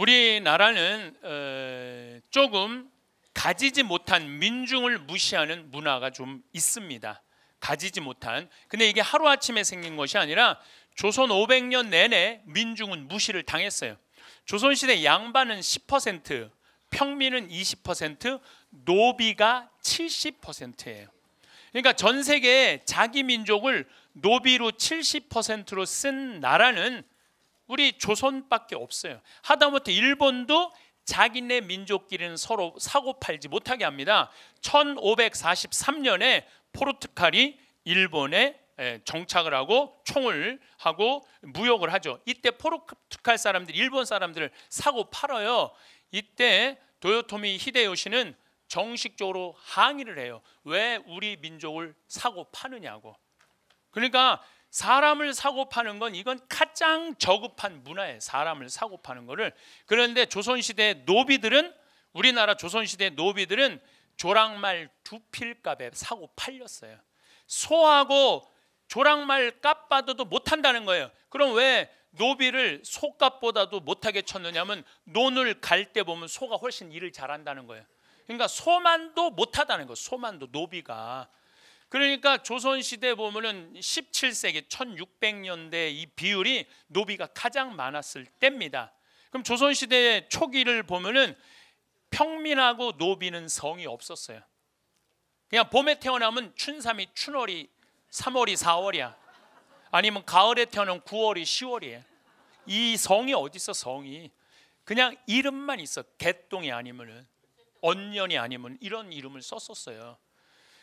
우리나라는 어, 조금 가지지 못한 민중을 무시하는 문화가 좀 있습니다. 가지지 못한. 근데 이게 하루 아침에 생긴 것이 아니라 조선 500년 내내 민중은 무시를 당했어요. 조선 시대 양반은 10%, 평민은 20%, 노비가 70%예요. 그러니까 전 세계에 자기 민족을 노비로 70%로 쓴 나라는 우리 조선밖에 없어요. 하다못해 일본도 자기네 민족끼리는 서로 사고 팔지 못하게 합니다. 1543년에 포르투갈이 일본에 정착을 하고 총을 하고 무역을 하죠. 이때 포르투갈 사람들이 일본 사람들을 사고 팔아요. 이때 도요토미 히데요시는 정식적으로 항의를 해요. 왜 우리 민족을 사고 파느냐고. 그러니까 사람을 사고 파는 건 이건 가장 저급한 문화예요. 사람을 사고 파는 거를. 그런데 조선 시대 노비들은 우리나라 조선 시대 노비들은 조랑말 두 필값에 사고 팔렸어요. 소하고 조랑말 값 받아도 못 한다는 거예요. 그럼 왜 노비를 소값보다도 못하게 쳤느냐면 논을 갈 때 보면 소가 훨씬 일을 잘한다는 거예요. 그러니까 소만도 못하다는 거예요. 소만도 노비가. 그러니까 조선 시대 보면은 17세기 1600년대 이 비율이 노비가 가장 많았을 때입니다. 그럼 조선 시대 초기를 보면은 평민하고 노비는 성이 없었어요. 그냥 봄에 태어나면 춘삼이 춘월이 3월이 4월이야. 아니면 가을에 태어나면 9월이 10월이에요. 이 성이 어디 있어 성이? 그냥 이름만 있어. 개똥이 아니면은 언년이 아니면 이런 이름을 썼었어요.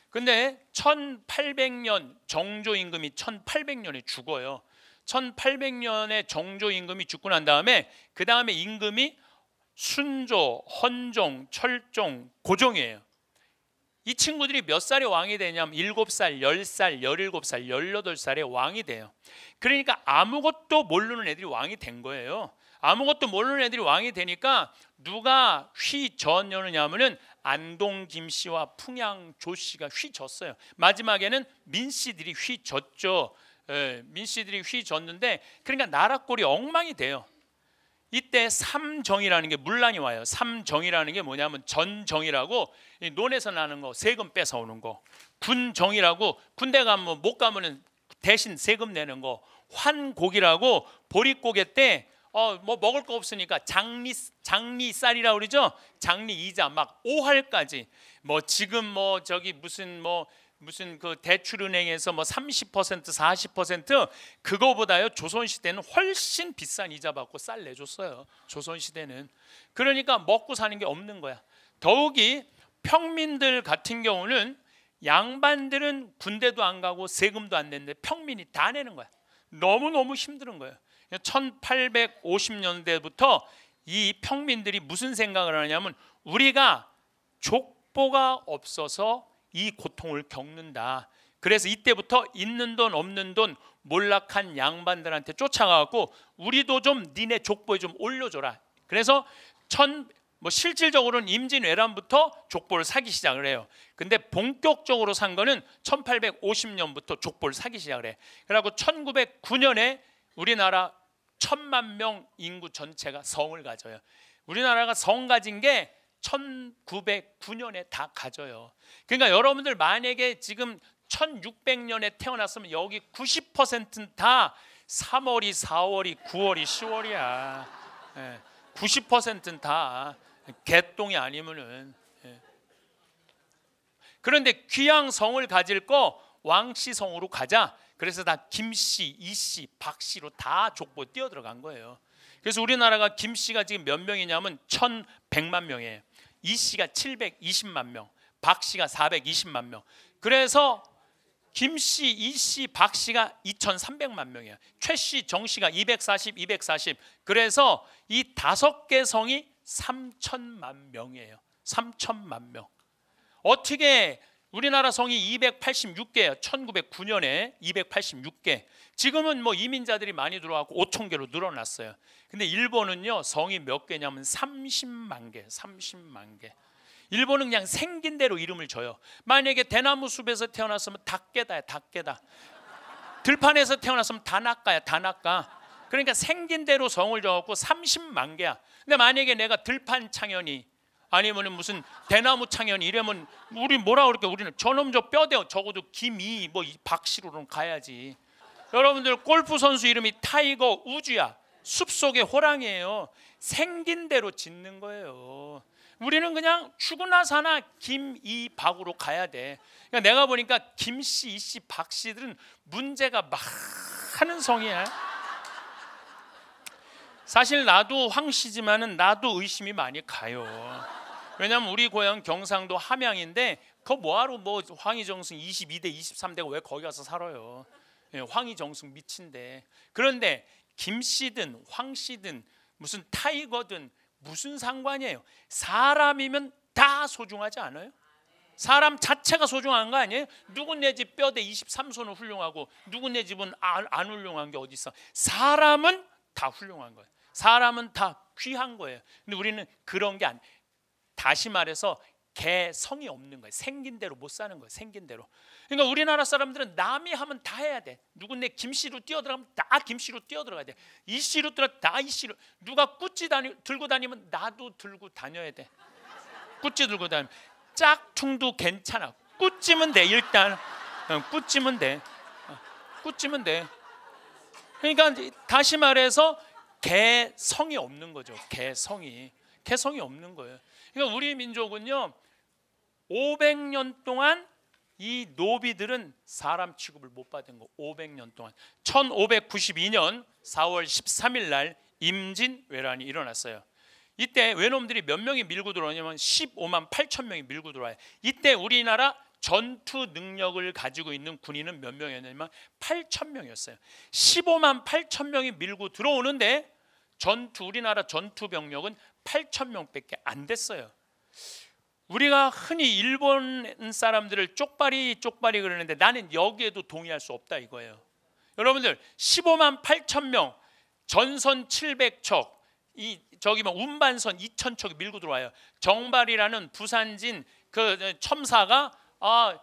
근데 1800년 정조 임금이 1800년에 죽어요. 1800년에 정조 임금이 죽고 난 다음에 그 다음에 임금이 순조, 헌종, 철종, 고종이에요. 이 친구들이 몇 살에 왕이 되냐면 7살, 10살, 17살, 18살에 왕이 돼요. 그러니까 아무것도 모르는 애들이 왕이 된 거예요. 아무것도 모르는 애들이 왕이 되니까 누가 휘전느냐면은 안동 김 씨와 풍양 조 씨가 휘졌어요. 마지막에는 민 씨들이 휘졌죠. 예, 민 씨들이 휘졌는데 그러니까 나라 꼴이 엉망이 돼요. 이때 삼정이라는 게 문란이 와요. 삼정이라는 게 뭐냐면 전정이라고 논에서 나는 거 세금 뺏어오는 거. 군정이라고 군대 가면 못 가면은 대신 세금 내는 거. 환곡이라고 보릿고개 때 어, 뭐 먹을 거 없으니까 장리 장리 쌀이라고 그러죠. 장리 이자 막 5할까지 뭐 지금 뭐 저기 무슨 뭐 무슨 그 대출은행에서 뭐 30% 40% 그거보다요 조선 시대는 훨씬 비싼 이자 받고 쌀 내줬어요. 조선 시대는 그러니까 먹고 사는 게 없는 거야. 더욱이 평민들 같은 경우는 양반들은 군대도 안 가고 세금도 안 냈는데 평민이 다 내는 거야. 너무 너무 힘든 거예요. 1850년대부터 이 평민들이 무슨 생각을 하냐면 우리가 족보가 없어서 이 고통을 겪는다. 그래서 이때부터 있는 돈 없는 돈 몰락한 양반들한테 쫓아가고 우리도 좀 니네 족보에 좀 올려줘라. 그래서 천 뭐 실질적으로는 임진왜란부터 족보를 사기 시작을 해요. 근데 본격적으로 산 거는 1850년부터 족보를 사기 시작을 해. 그리고 1909년에 우리나라 천만 명 인구 전체가 성을 가져요. 우리나라가 성 가진 게 1909년에 다 가져요. 그러니까 여러분들 만약에 지금 1600년에 태어났으면 여기 90%는 다 3월이 4월이 9월이 10월이야. 예, 90%는 다 개똥이 아니면은 예. 그런데 귀양 성을 가질 거 왕씨 성으로 가자. 그래서 다 김씨, 이씨, 박씨로 다 족보 뛰어 들어간 거예요. 그래서 우리나라가 김씨가 지금 몇 명이냐면 1,100만 명이에요. 이씨가 720만 명, 박씨가 420만 명. 그래서 김씨, 이씨, 박씨가 2,300만 명이에요. 최씨, 정씨가 240, 240. 그래서 이 다섯 개 성이 3천만 명이에요. 3천만 명. 어떻게 우리나라 성이 286개예요. 1909년에 286개. 지금은 뭐 이민자들이 많이 들어왔고 5천 개로 늘어났어요. 근데 일본은요 성이 몇 개냐면 30만 개, 30만 개. 일본은 그냥 생긴 대로 이름을 줘요. 만약에 대나무 숲에서 태어났으면 닭개다야, 닭개다. 들판에서 태어났으면 다나까야, 다나까. 그러니까 생긴 대로 성을 정했고 30만 개야. 근데 만약에 내가 들판 창현이 아니면은 무슨 대나무 창현이 이러면 우리 뭐라 그럴까 우리는 저놈 저 뼈대 적어도 김이 뭐 박씨로는 가야지. 여러분들 골프 선수 이름이 타이거 우즈야. 숲속의 호랑이에요. 생긴 대로 짓는 거예요. 우리는 그냥 죽으나 사나 김이 박으로 가야 돼. 그러니까 내가 보니까 김씨, 이씨, 박씨들은 문제가 많은 성이야. 사실 나도 황씨지만은 나도 의심이 많이 가요. 왜냐면 우리 고향 경상도 함양인데 그 뭐하러 뭐 황희정승 22대 23대가 왜 거기 가서 살아요? 예, 황희정승 미친데 그런데 김씨든 황씨든 무슨 타이거든 무슨 상관이에요? 사람이면 다 소중하지 않아요? 사람 자체가 소중한 거 아니에요? 누구 내집 뼈대 23손은 훌륭하고 누구 내 집은 안, 안 훌륭한 게 어디 있어? 사람은 다 훌륭한 거예요. 사람은 다 귀한 거예요. 근데 우리는 그런 게 아니. 다시 말해서 개성이 없는 거예요. 생긴 대로 못 사는 거예요. 생긴 대로. 그러니까 우리나라 사람들은 남이 하면 다 해야 돼. 누군데 김씨로 뛰어들어가면 다 김씨로 뛰어들어가야 돼. 이씨로 들어 다 이씨로. 누가 꾸찌 다니 들고 다니면 나도 들고 다녀야 돼. 꾸찌 들고 다니면 짝퉁도 괜찮아. 꾸찌면 돼 일단. 어, 꾸찌면 돼. 어, 꾸찌면 돼. 그러니까 다시 말해서 개성이 없는 거죠. 개성이. 개성이 없는 거예요. 그러니까 우리 민족은요. 500년 동안 이 노비들은 사람 취급을 못 받은 거 500년 동안 1592년 4월 13일 날 임진 왜란이 일어났어요. 이때 외놈들이 몇 명이 밀고 들어오냐면 15만 8천 명이 밀고 들어와요. 이때 우리나라 전투 능력을 가지고 있는 군인은 몇 명이었냐면 8천 명이었어요. 15만 8천 명이 밀고 들어오는데 전투 우리나라 전투 병력은 8천 명밖에 안 됐어요. 우리가 흔히 일본 사람들을 쪽발이 쪽발이 그러는데 나는 여기에도 동의할 수 없다 이거예요. 여러분들 15만 8천 명 전선 700척 이 저기 뭐 운반선 2천 척이 밀고 들어와요. 정발이라는 부산진 그 첨사가 아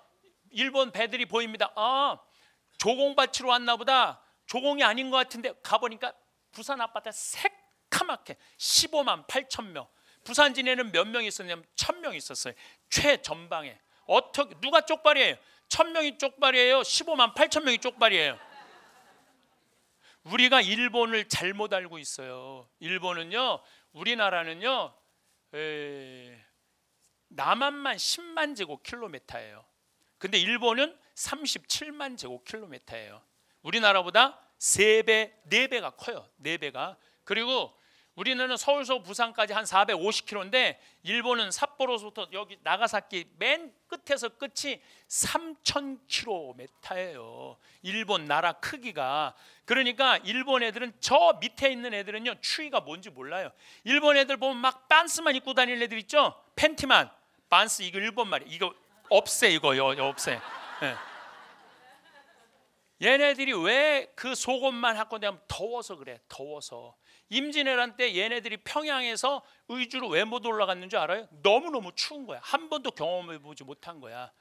일본 배들이 보입니다. 아 조공 받치러 왔나 보다. 조공이 아닌 것 같은데 가보니까 부산 앞바다 새카맣게 15만 8천 명 부산 진에는 몇 명 있었냐면 천 명 있었어요. 최전방에 어떻게 누가 쪽발이에요? 천 명이 쪽발이에요. 15만 8천 명이 쪽발이에요. 우리가 일본을 잘못 알고 있어요. 일본은요, 우리나라는요, 에, 남한만 10만 제곱킬로미터예요. 근데 일본은 37만 제곱킬로미터예요. 우리나라보다 3배, 4배가 커요. 4배가. 그리고 우리는 서울서 부산까지 한 450km인데 일본은 삿포로부터 여기 나가사키 맨 끝에서 끝이 3,000km예요. 일본 나라 크기가 그러니까 일본 애들은 저 밑에 있는 애들은요 추위가 뭔지 몰라요. 일본 애들 보면 막 반스만 입고 다니는 애들 있죠. 팬티만 반스 이거 일본 말이 이거 없애 이거 요, 요 없애. 네. 얘네들이 왜 그 속옷만 하고 내면 더워서 그래 더워서 임진왜란 때 얘네들이 평양에서 의주로 왜 못 올라갔는 줄 알아요? 너무너무 추운 거야. 한 번도 경험해 보지 못한 거야.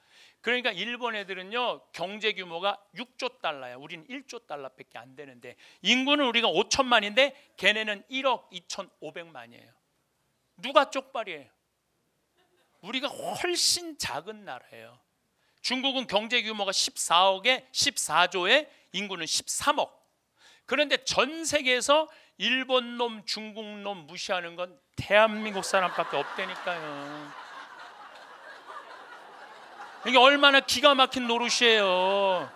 그러니까 일본 애들은요 경제 규모가 6조 달러야. 우리는 1조 달러밖에 안 되는데 인구는 우리가 5천만인데 걔네는 1억 2천5백만이에요. 누가 쪽발이에요? 우리가 훨씬 작은 나라예요. 중국은 경제 규모가 14억에 14조에 인구는 13억. 그런데 전 세계에서 일본 놈, 중국 놈 무시하는 건 대한민국 사람밖에 없다니까요. 이게 얼마나 기가 막힌 노릇이에요.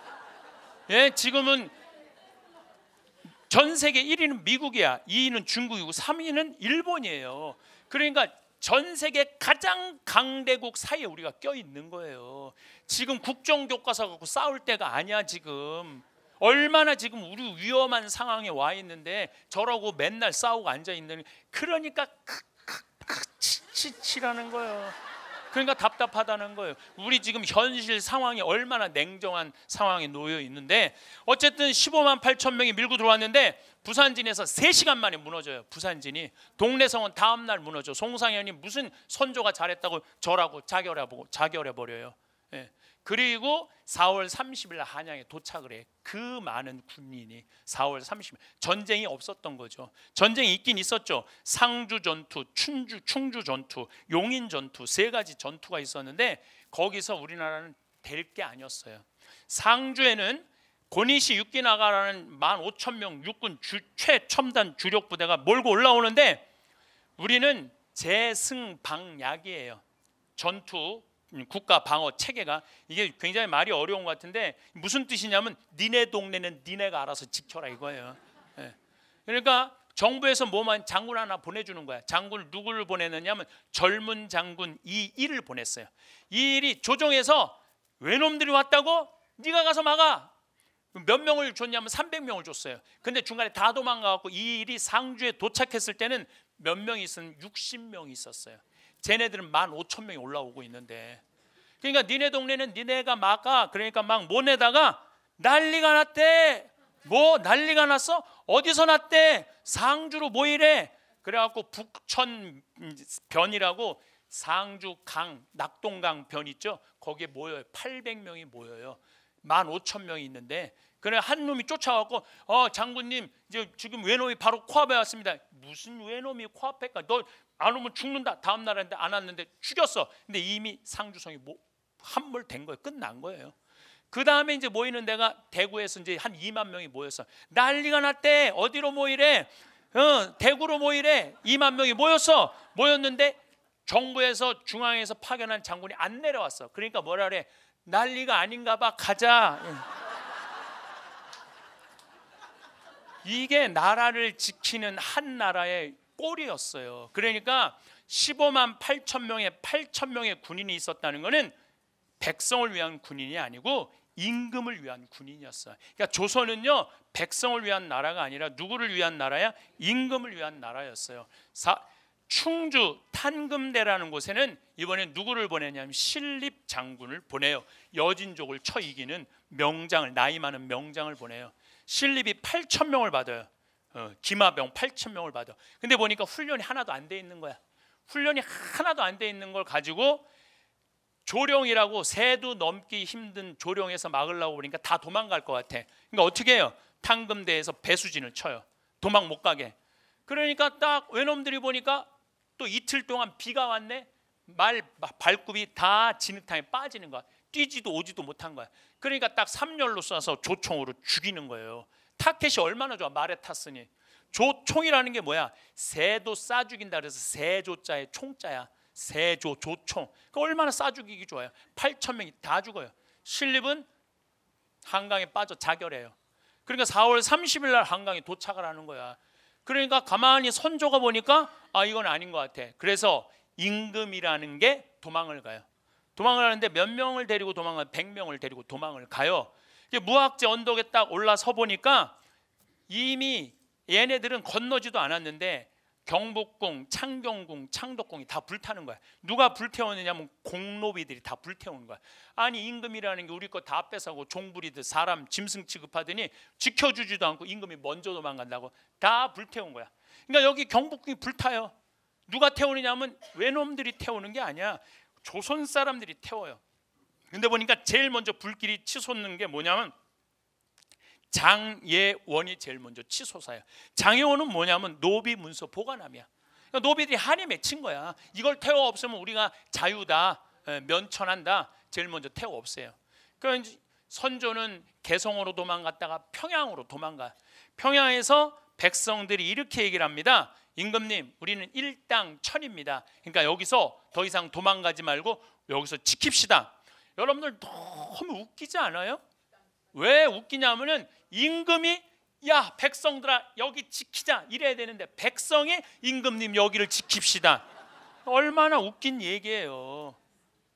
예, 지금은 전 세계 1위는 미국이야. 2위는 중국이고 3위는 일본이에요. 그러니까 전 세계 가장 강대국 사이에 우리가 껴 있는 거예요. 지금 국정교과서 갖고 싸울 때가 아니야 지금. 얼마나 지금 우리 위험한 상황에 와 있는데 저러고 맨날 싸우고 앉아 있는 그러니까 치치라는 거예요. 그러니까 답답하다는 거예요. 우리 지금 현실 상황이 얼마나 냉정한 상황에 놓여 있는데 어쨌든 15만 8천 명이 밀고 들어왔는데 부산진에서 3시간 만에 무너져요. 부산진이 동래성은 다음 날 무너져. 송상현이 무슨 선조가 잘했다고 저라고 자결해 보고 자결해 버려요. 예. 그리고 4월 30일 날 한양에 도착을 해. 그 많은 군인이 4월 30일 전쟁이 없었던 거죠. 전쟁이 있긴 있었죠. 상주 전투, 춘주 충주 전투, 용인 전투 세 가지 전투가 있었는데 거기서 우리나라는 될 게 아니었어요. 상주에는 고니시 육기나가라는 15,000명 육군 주, 최첨단 주력 부대가 몰고 올라오는데 우리는 재승방약이에요. 전투 국가 방어 체계가 이게 굉장히 말이 어려운 것 같은데 무슨 뜻이냐면 니네 동네는 니네가 알아서 지켜라 이거예요. 예. 그러니까 정부에서 뭐만 장군 하나 보내주는 거야. 장군 누구를 보내느냐면 젊은 장군 이 일을 보냈어요. 이 일이 조정에서 외놈들이 왔다고 네가 가서 막아. 몇 명을 줬냐면 300명을 줬어요. 근데 중간에 다 도망가갖고 이 일이 상주에 도착했을 때는 몇 명이 있었는 60명이 있었어요. 쟤네들은 15,000명이 올라오고 있는데. 그러니까 니네 동네는 니네가 막아. 그러니까 막 모내다가 난리가 났대. 뭐 난리가 났어? 어디서 났대? 상주로 모이래. 그래갖고 북천 변이라고 상주 강 낙동강 변 있죠? 거기에 모여요. 800명이 모여요. 15,000명이 있는데 그래 한 놈이 쫓아왔고 어 장군님 이제 지금 외놈이 바로 코앞에 왔습니다 무슨 외놈이 코앞에 가너 안 오면 죽는다. 다음 날인데 안 왔는데 죽였어. 근데 이미 상주성이 뭐 함몰된 거예요. 끝난 거예요. 그 다음에 이제 모이는 데가 대구에서 이제 한 2만 명이 모였어. 난리가 났대. 어디로 모이래? 어, 대구로 모이래. 2만 명이 모였어. 모였는데 정부에서 중앙에서 파견한 장군이 안 내려왔어. 그러니까 뭐라 그래? 난리가 아닌가 봐. 가자. 이게 나라를 지키는 한 나라의 꼴이었어요. 그러니까 15만 8천 명의 8천 명의 군인이 있었다는 것은 백성을 위한 군인이 아니고 임금을 위한 군인이었어요. 그러니까 조선은요 백성을 위한 나라가 아니라 누구를 위한 나라야? 임금을 위한 나라였어요. 사, 충주 탄금대라는 곳에는 이번에 누구를 보내냐면 신립 장군을 보내요. 여진족을 쳐 이기는 명장을 나이 많은 명장을 보내요. 신립이 8천 명을 받아요. 어, 기마병 8천 명을 받아. 근데 보니까 훈련이 하나도 안 돼 있는 거야. 훈련이 하나도 안 돼 있는 걸 가지고 조령이라고 새도 넘기 힘든 조령에서 막으려고 그러니까 다 도망갈 것 같아. 그러니까 어떻게 해요? 탕금대에서 배수진을 쳐요. 도망 못 가게. 그러니까 딱 외놈들이 보니까 또 이틀 동안 비가 왔네. 말 발굽이 다 진흙탕에 빠지는 거야. 뛰지도 오지도 못한 거야. 그러니까 딱 삼열로 쏴서 조총으로 죽이는 거예요. 타켓이 얼마나 좋아? 말에 탔으니. 조총이라는 게 뭐야? 새도 싸 죽인다 그래서 새조자의 총자야. 새조 조총. 그 얼마나 싸 죽이기 좋아요? 8천 명이 다 죽어요. 신립은 한강에 빠져 자결해요. 그러니까 4월 30일 날 한강에 도착을 하는 거야. 그러니까 가만히 선조가 보니까 아 이건 아닌 것 같아. 그래서 임금이라는 게 도망을 가요 도망을 하는데 몇 명을 데리고 도망을 100명을 데리고 도망을 가요 무학제 언덕에 딱 올라서 보니까 이미 얘네들은 건너지도 않았는데 경복궁, 창경궁, 창덕궁이 다 불타는 거야. 누가 불태우느냐면 공노비들이 다 불태우는 거야. 아니 임금이라는 게 우리 거 다 뺏어고 종부리듯 사람 짐승 취급하더니 지켜주지도 않고 임금이 먼저 도망간다고 다 불태운 거야. 그러니까 여기 경복궁이 불타요. 누가 태우느냐면 외놈들이 태우는 게 아니야. 조선 사람들이 태워요. 근데 보니까 제일 먼저 불길이 치솟는 게 뭐냐면 장예원이 제일 먼저 치솟아요. 장예원은 뭐냐면 노비 문서 보관함이야. 그러니까 노비들이 한이 맺힌 거야. 이걸 태워 없으면 우리가 자유다, 면천한다. 제일 먼저 태워 없애요. 그러니까 선조는 개성으로 도망갔다가 평양으로 도망가. 평양에서 백성들이 이렇게 얘기를 합니다. 임금님, 우리는 일당 천입니다. 그러니까 여기서 더 이상 도망가지 말고 여기서 지킵시다. 여러분들 너무 웃기지 않아요? 왜 웃기냐면은 임금이 야 백성들아 여기 지키자 이래야 되는데 백성이 임금님 여기를 지킵시다. 얼마나 웃긴 얘기예요.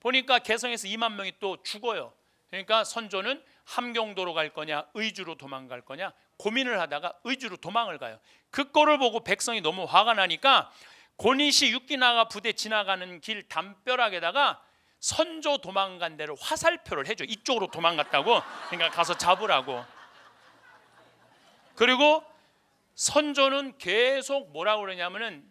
보니까 개성에서 2만 명이 또 죽어요. 그러니까 선조는 함경도로 갈 거냐 의주로 도망갈 거냐 고민을 하다가 의주로 도망을 가요. 그 꼴을 보고 백성이 너무 화가 나니까 고니시 육기나가 부대 지나가는 길 담벼락에다가 선조 도망간 데를 화살표를 해줘. 이쪽으로 도망갔다고. 그러니까 가서 잡으라고. 그리고 선조는 계속 뭐라고 그러냐면은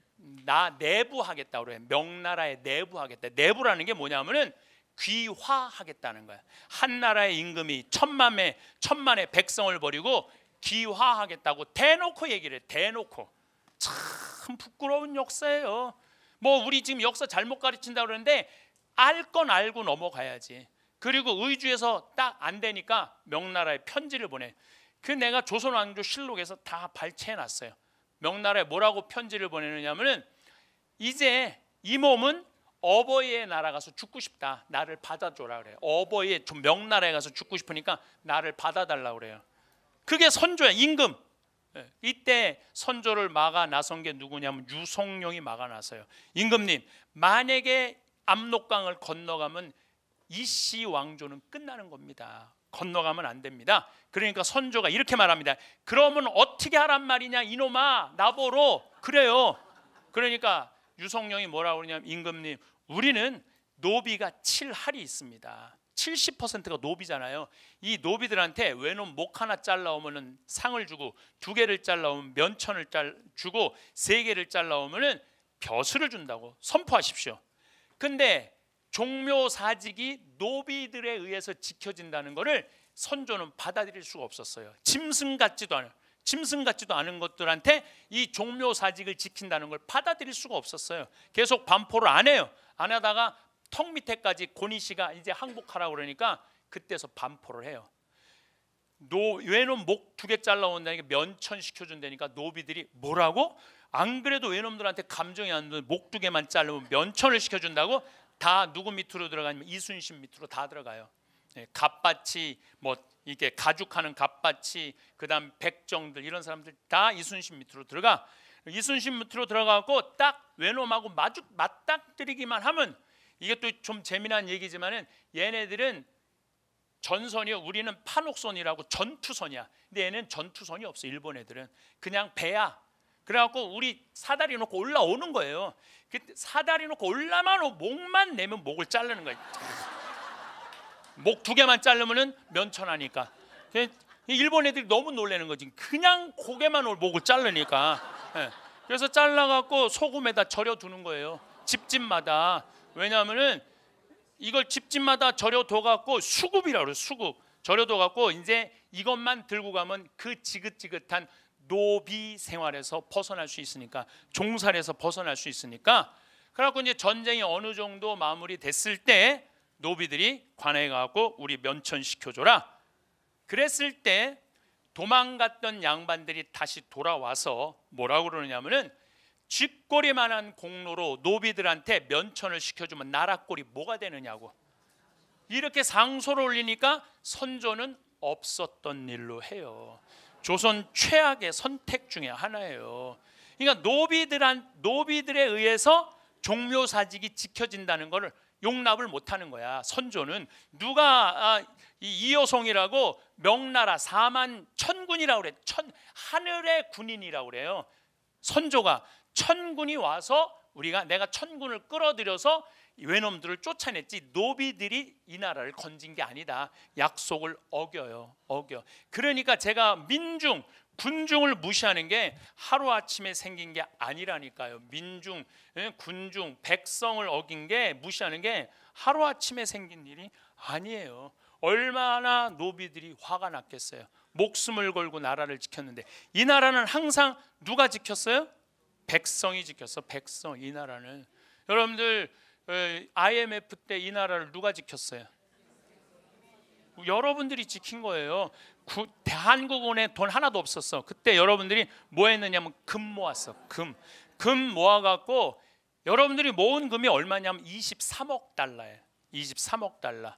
나 내부하겠다 그래. 명나라에 내부하겠다. 내부라는 게 뭐냐면은 귀화하겠다는 거야. 한 나라의 임금이 천만의 천만의 백성을 버리고 귀화하겠다고 대놓고 얘기를 해. 대놓고 참 부끄러운 역사예요. 뭐 우리 지금 역사 잘못 가르친다 그러는데 알 건 알고 넘어가야지. 그리고 의주에서 딱 안 되니까 명나라에 편지를 보내. 그 내가 조선 왕조 실록에서 다 발췌해 놨어요. 명나라에 뭐라고 편지를 보내느냐면은 이제 이 몸은 어버이의 나라 가서 죽고 싶다. 나를 받아줘라 그래요. 어버이의 좀 명나라에 가서 죽고 싶으니까 나를 받아달라 그래요. 그게 선조야 임금. 예, 이때 선조를 막아 나선 게 누구냐면 유성룡이 막아 나서요. 임금님 만약에 압록강을 건너가면 이씨 왕조는 끝나는 겁니다. 건너가면 안 됩니다. 그러니까 선조가 이렇게 말합니다. 그러면 어떻게 하란 말이냐 이놈아 나보러 그래요. 그러니까 유성룡이 뭐라고 그러냐면 임금님 우리는 노비가 7할이 있습니다. 70%가 노비잖아요. 이 노비들한테 외놈 목 하나 잘라오면은 상을 주고 두 개를 잘라오면 면천을 잘 주고 세 개를 잘라오면은 벼슬을 준다고 선포하십시오. 근데 종묘 사직이 노비들에 의해서 지켜진다는 것을 선조는 받아들일 수가 없었어요. 짐승 같지도 않은 짐승 같지도 않은 것들한테 이 종묘 사직을 지킨다는 걸 받아들일 수가 없었어요. 계속 반포를 안 해요. 안 하다가 턱 밑에까지 고니시가 이제 항복하라고 그러니까 그때서 반포를 해요. 노 왜놈 목 두 개 잘라온다니까 면천 시켜준다니까 노비들이 뭐라고? 안 그래도 외놈들한테 감정이 안 드는 목 두 개만 자르면 면천을 시켜준다고 다 누구 밑으로 들어가냐면 이순신 밑으로 다 들어가요. 예, 갑밭이 뭐 이게 가죽하는 갑밭이 그다음 백정들 이런 사람들 다 이순신 밑으로 들어가. 이순신 밑으로 들어가고 딱 외놈하고 마주 맞닥뜨리기만 하면 이게 또 좀 재미난 얘기지만은 얘네들은 전선이요. 우리는 판옥선이라고 전투선이야. 근데 얘는 전투선이 없어. 일본 애들은 그냥 배야. 그래갖고 우리 사다리 놓고 올라오는 거예요. 그 사다리 놓고 올라만 목만 내면 목을 자르는 거야. 목두 개만 자르면은 면천하니까. 일본 애들이 너무 놀래는 거지. 그냥 고개만 목을 자르니까. 예. 그래서 잘라갖고 소금에다 절여 두는 거예요. 집집마다. 왜냐하면은 이걸 집집마다 절여둬 갖고 수급이라고 그래요. 수급. 절여둬 갖고 이제 이것만 들고 가면 그 지긋지긋한 노비 생활에서 벗어날 수 있으니까 종살에서 벗어날 수 있으니까 그래갖고 이제 전쟁이 어느 정도 마무리됐을 때 노비들이 관에 가고 우리 면천 시켜줘라. 그랬을 때 도망갔던 양반들이 다시 돌아와서 뭐라고 그러냐면은 쥐꼬리만한 공로로 노비들한테 면천을 시켜주면 나라 꼴이 뭐가 되느냐고 이렇게 상소를 올리니까 선조는 없었던 일로 해요. 조선 최악의 선택 중에 하나예요. 그러니까 노비들한 노비들에 의해서 종묘 사직이 지켜진다는 것을 용납을 못하는 거야. 선조는 누가 아, 이여송이라고 명나라 4만 천군이라고 그래. 천 하늘의 군인이라고 그래요. 선조가 천군이 와서 우리가 내가 천군을 끌어들여서 외놈들을 쫓아냈지 노비들이 이 나라를 건진 게 아니다. 약속을 어겨요. 어겨. 그러니까 제가 민중 군중을 무시하는 게 하루아침에 생긴 게 아니라니까요. 민중, 예, 군중, 백성을 어긴 게 무시하는 게 하루아침에 생긴 일이 아니에요. 얼마나 노비들이 화가 났겠어요. 목숨을 걸고 나라를 지켰는데 이 나라는 항상 누가 지켰어요? 백성이 지켰어. 백성 이 나라는 여러분들 IMF 때 이 나라를 누가 지켰어요? 여러분들이 지킨 거예요. 구, 대한국은에 돈 하나도 없었어. 그때 여러분들이 뭐 했느냐면 금 모았어. 금. 금 모아 갖고 여러분들이 모은 금이 얼마냐면 23억 달러예요. 23억 달러.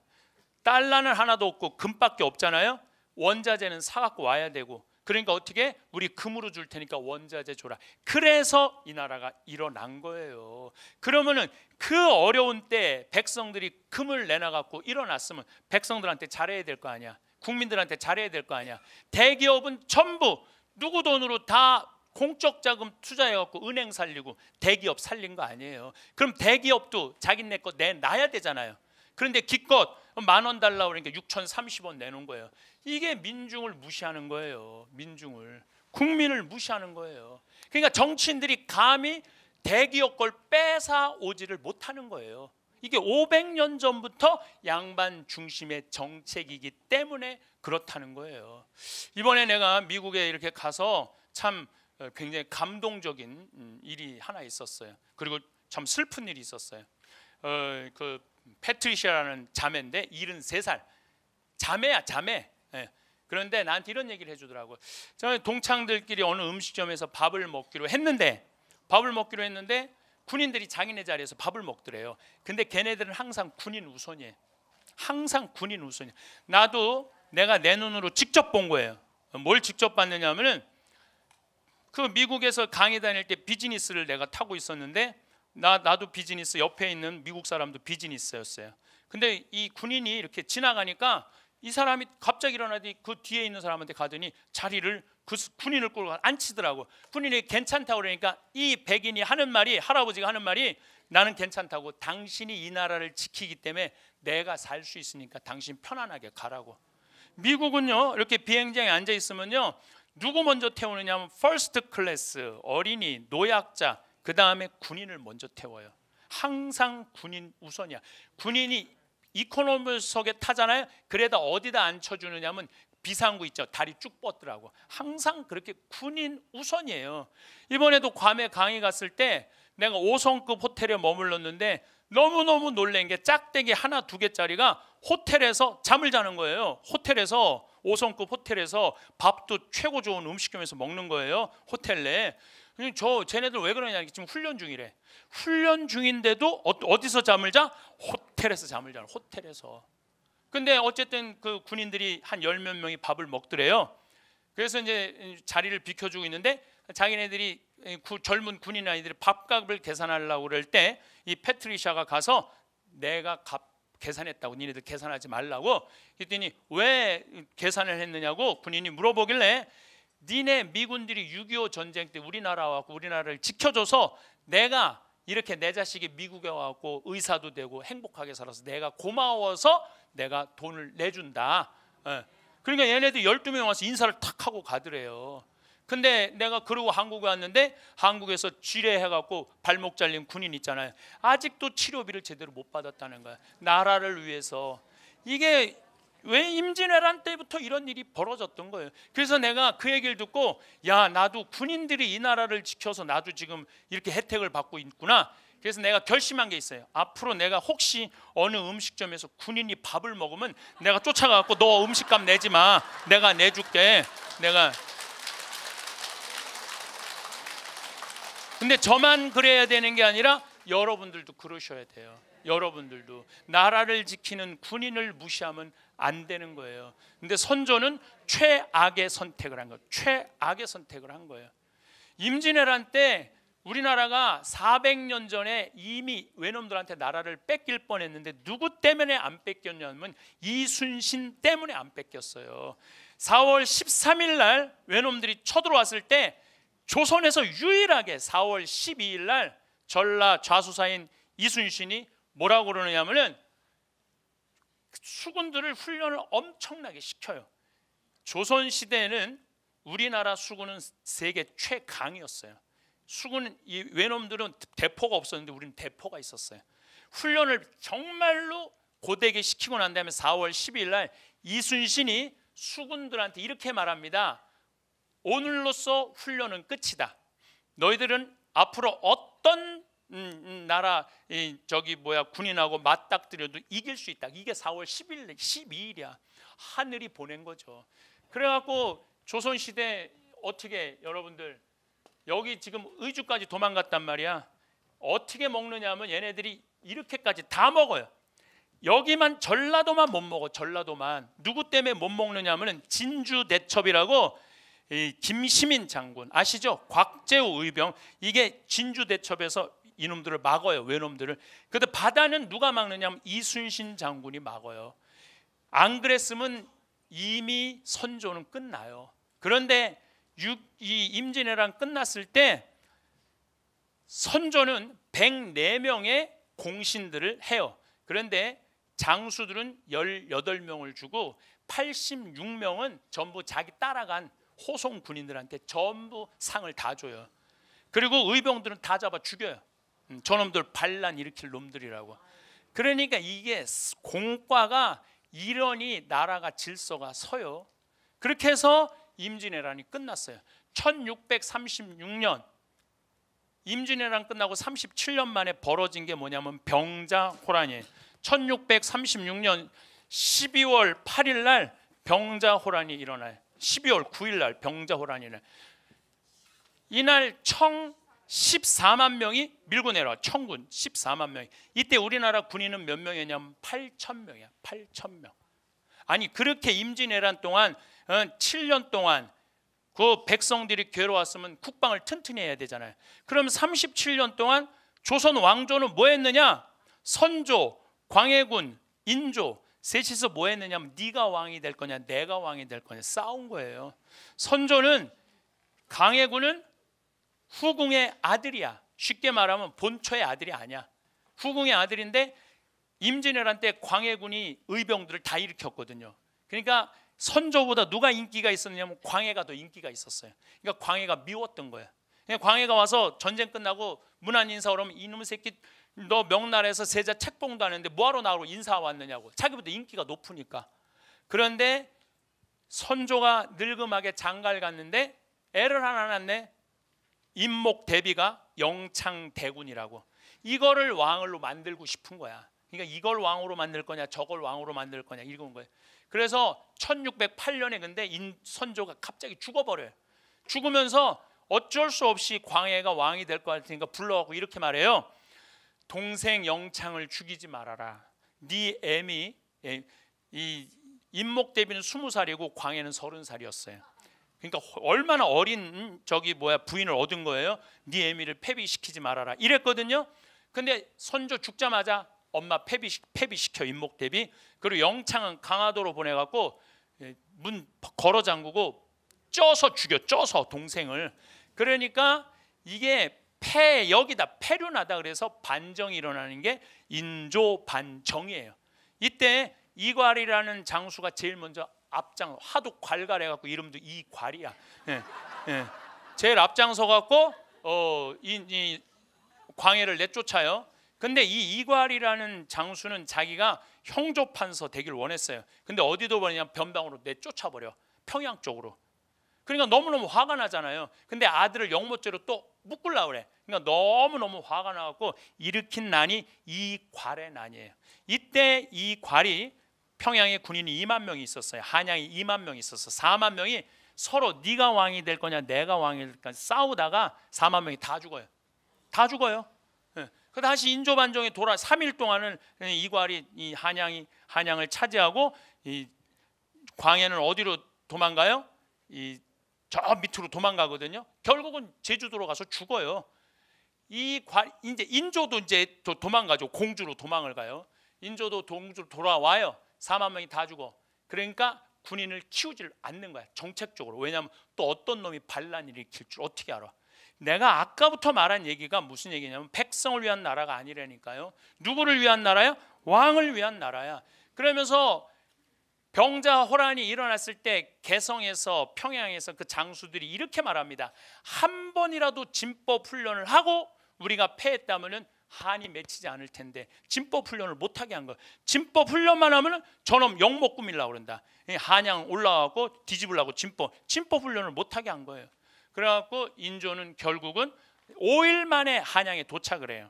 달러는 하나도 없고 금밖에 없잖아요. 원자재는 사 갖고 와야 되고 그러니까 어떻게 우리 금으로 줄 테니까 원자재 줘라. 그래서 이 나라가 일어난 거예요. 그러면은 그 어려운 때 백성들이 금을 내놔 갖고 일어났으면 백성들한테 잘해야 될 거 아니야. 국민들한테 잘해야 될 거 아니야. 대기업은 전부 누구 돈으로 다 공적 자금 투자해 갖고 은행 살리고 대기업 살린 거 아니에요. 그럼 대기업도 자기네 거 내놔야 되잖아요. 그런데 기껏 만 원 달라고 그러니까 6,030원 내놓은 거예요. 이게 민중을 무시하는 거예요. 민중을 국민을 무시하는 거예요. 그러니까 정치인들이 감히 대기업 걸 뺏어 오지를 못하는 거예요. 이게 500년 전부터 양반 중심의 정책이기 때문에 그렇다는 거예요. 이번에 내가 미국에 이렇게 가서 참 어, 굉장히 감동적인 음, 일이 하나 있었어요. 그리고 참 슬픈 일이 있었어요. 어, 그 패트리시아라는 자매인데 73살 자매야 자매. 예. 그런데 나한테 이런 얘기를 해주더라고. 저 동창들끼리 어느 음식점에서 밥을 먹기로 했는데 밥을 먹기로 했는데 군인들이 자기네 자리에서 밥을 먹더래요. 근데 걔네들은 항상 군인 우선이에요. 항상 군인 우선이에요. 나도 내가 내 눈으로 직접 본 거예요. 뭘 직접 봤느냐면은 그 미국에서 강의 다닐 때 비즈니스를 내가 타고 있었는데 나 나도 비즈니스 옆에 있는 미국 사람도 비즈니스였어요. 근데 이 군인이 이렇게 지나가니까 이 사람이 갑자기 일어나더니 그 뒤에 있는 사람한테 가더니 자리를 그 군인을 끌고 앉히더라고. 군인이 괜찮다고 그러니까 이 백인이 하는 말이 할아버지가 하는 말이 나는 괜찮다고 당신이 이 나라를 지키기 때문에 내가 살 수 있으니까 당신 편안하게 가라고. 미국은요 이렇게 비행장에 앉아 있으면요 누구 먼저 태우느냐면 first class 어린이 노약자 그 다음에 군인을 먼저 태워요. 항상 군인 우선이야. 군인이 이코노미석에 타잖아요. 그래다 어디다 앉혀주느냐면 비상구 있죠. 다리 쭉 뻗더라고. 항상 그렇게 군인 우선이에요. 이번에도 괌에 강의 갔을 때 내가 5성급 호텔에 머물렀는데 너무너무 놀란 게 짝대기 하나 두 개짜리가 호텔에서 잠을 자는 거예요. 호텔에서 5성급 호텔에서 밥도 최고 좋은 음식점에서 먹는 거예요. 호텔 내. 저 쟤네들 왜 그러냐 지금 훈련 중이래. 훈련 중인데도 어, 어디서 잠을 자? 호텔에서 잠을 자. 호텔에서. 근데 어쨌든 그 군인들이 한 열 몇 명이 밥을 먹더래요. 그래서 이제 자리를 비켜주고 있는데 자기네들이 구, 젊은 군인 아이들이 밥값을 계산하려고 그럴 때 이 패트리샤가 가서 내가 값 계산했다고 니네들 계산하지 말라고 그랬더니 왜 계산을 했느냐고 군인이 물어보길래 니네 미군들이 6.25 전쟁 때 우리나라 와고 우리나라를 지켜줘서 내가 이렇게 내 자식이 미국에 와고 의사도 되고 행복하게 살아서 내가 고마워서 내가 돈을 내준다. 예. 그러니까 얘네들 12명 와서 인사를 탁 하고 가더래요. 근데 내가 그러고 한국에 왔는데 한국에서 쥐레해갖고 발목 잘린 군인 있잖아요. 아직도 치료비를 제대로 못 받았다는 거야. 나라를 위해서 이게 왜 임진왜란 때부터 이런 일이 벌어졌던 거예요. 그래서 내가 그 얘기를 듣고 야 나도 군인들이 이 나라를 지켜서 나도 지금 이렇게 혜택을 받고 있구나. 그래서 내가 결심한 게 있어요. 앞으로 내가 혹시 어느 음식점에서 군인이 밥을 먹으면 내가 쫓아가고 너 음식값 내지 마. 내가 내줄게. 내가 근데 저만 그래야 되는 게 아니라 여러분들도 그러셔야 돼요. 여러분들도 나라를 지키는 군인을 무시하면 안 되는 거예요. 근데 선조는 최악의 선택을 한 거예요. 최악의 선택을 한 거예요. 임진왜란 때 우리나라가 400년 전에 이미 외놈들한테 나라를 뺏길 뻔했는데 누구 때문에 안 뺏겼냐면 이순신 때문에 안 뺏겼어요. 4월 13일 날 외놈들이 쳐들어왔을 때 조선에서 유일하게 4월 12일 날 전라 좌수사인 이순신이 뭐라고 그러느냐면은 수군들을 훈련을 엄청나게 시켜요. 조선 시대에는 우리나라 수군은 세계 최강이었어요. 수군 이 외놈들은 대포가 없었는데 우리는 대포가 있었어요. 훈련을 정말로 고되게 시키고 난 다음에 4월 12일 날 이순신이 수군들한테 이렇게 말합니다. 오늘로써 훈련은 끝이다. 너희들은 앞으로 어떤 음, 음, 나라 이, 저기 뭐야 군인하고 맞닥뜨려도 이길 수 있다. 이게 4월 10일 12일이야. 하늘이 보낸 거죠. 그래갖고 조선 시대 어떻게 여러분들 여기 지금 의주까지 도망갔단 말이야. 어떻게 먹느냐면 얘네들이 이렇게까지 다 먹어요. 여기만 전라도만 못 먹어. 전라도만 누구 때문에 못 먹느냐면은 진주 대첩이라고 김시민 장군 아시죠? 곽재우 의병 이게 진주 대첩에서 이놈들을 막어요. 외놈들을. 근데 바다는 누가 막느냐면 이순신 장군이 막어요. 안 그랬으면 이미 선조는 끝나요. 그런데 이 임진왜란 끝났을 때 선조는 104명의 공신들을 해요. 그런데 장수들은 18명을 주고 86명은 전부 자기 따라간 호송 군인들한테 전부 상을 다 줘요. 그리고 의병들은 다 잡아 죽여요. 음, 저놈들 반란 일으킬 놈들이라고. 그러니까 이게 공과가 이러니 나라가 질서가 서요. 그렇게 해서 임진왜란이 끝났어요. 1636년 임진왜란 끝나고 37년 만에 벌어진 게 뭐냐면 병자호란이에요. 1636년 12월 8일 날 병자호란이 일어나요. 12월 9일 날 병자호란이 날 이날 청 14만 명이 밀고 내려와 청군 14만 명이. 이때 우리나라 군인은 몇 명이냐면 8천 명이야 8천 명. 아니 그렇게 임진왜란 동안 7년 어, 동안 그 백성들이 괴로웠으면 국방을 튼튼히 해야 되잖아요. 그럼 37년 동안 조선 왕조는 뭐 했느냐? 선조 광해군 인조 셋이서 뭐 했느냐면 네가 왕이 될 거냐? 내가 왕이 될 거냐? 싸운 거예요. 선조는 강해군은 후궁의 아들이야. 쉽게 말하면 본초의 아들이 아니야. 후궁의 아들인데 임진왜란 때 광해군이 의병들을 다 일으켰거든요. 그러니까 선조보다 누가 인기가 있었냐면 광해가 더 인기가 있었어요. 그러니까 광해가 미웠던 거야. 광해가 와서 전쟁 끝나고 문안 인사 오면 이놈의 새끼 너 명나라에서 세자 책봉도 하는데 뭐하러 나로 인사 왔느냐고. 자기보다 인기가 높으니까. 그런데 선조가 늙음하게 장가를 갔는데 애를 하나 낳네. 임목 대비가 영창 대군이라고 이거를 왕을로 만들고 싶은 거야. 그러니까 이걸 왕으로 만들 거냐 저걸 왕으로 만들 거냐 이건 거예요. 그래서 1608년에 근데 인 선조가 갑자기 죽어버려요. 죽으면서 어쩔 수 없이 광해가 왕이 될 것 같으니까 불러갖고 이렇게 말해요. 동생 영창을 죽이지 말아라. 네 애미 예, 이 임목 대비는 20살이고 광해는 30살이었어요. 그러니까 얼마나 어린 저기 뭐야 부인을 얻은 거예요. 네 애미를 폐비시키지 말아라. 이랬거든요. 근데 선조 죽자마자 엄마 폐비 폐비시켜 임목 대비. 그리고 영창은 강화도로 보내 갖고 예, 문 걸어 잠그고 쪄서 죽여 쪄서 동생을. 그러니까 이게 폐 여기다 폐륜하다 그래서 반정이 일어나는 게 인조 반정이에요. 이때 이괄이라는 장수가 제일 먼저 앞장 하도 괄괄해 갖고 이름도 이괄이야. 예, 예. 제일 앞장서 갖고 어, 이, 이 광해를 내쫓아요. 근데 이 이괄이라는 장수는 자기가 형조 판서 되길 원했어요. 근데 어디도 보냐 변방으로 내쫓아 버려. 평양 쪽으로. 그러니까 너무너무 화가 나잖아요. 근데 아들을 영모죄로 또 묶으려고 그래. 그러니까 너무너무 화가 나갖고 일으킨 난이 이괄의 난이에요. 이때 이괄이 평양에 군인이 2만 명이 있었어요. 한양이 2만 명이 있었어. 4만 명이 서로 네가 왕이 될 거냐 내가 왕이 될 거냐 싸우다가 4만 명이 다 죽어요. 다 죽어요. 예. 그 다시 인조반정에 돌아 3일 동안은 이괄이 이 한양이 한양을 차지하고 이 광해는 어디로 도망가요? 이 저 밑으로 도망가거든요. 결국은 제주도로 가서 죽어요. 이 관, 이제 인조도 이제 도망가죠. 공주로 도망을 가요. 인조도 동주로 돌아와요. 4만 명이 다 죽어. 그러니까 군인을 키우질 않는 거야. 정책적으로. 왜냐하면 또 어떤 놈이 반란을 일으킬 줄 어떻게 알아? 내가 아까부터 말한 얘기가 무슨 얘기냐면 백성을 위한 나라가 아니라니까요. 누구를 위한 나라야? 왕을 위한 나라야. 그러면서 병자 호란이 일어났을 때 개성에서 평양에서 그 장수들이 이렇게 말합니다. 한 번이라도 진법 훈련을 하고 우리가 패했다면은 한이 맺히지 않을 텐데 진법 훈련을 못하게 한 거예요. 진법 훈련만 하면 저놈 영목 꾸밀라 그런다. 한양 올라가고 뒤집으려고 진법 진법 훈련을 못하게 한 거예요. 그래갖고 인조는 결국은 5일 만에 한양에 도착을 해요.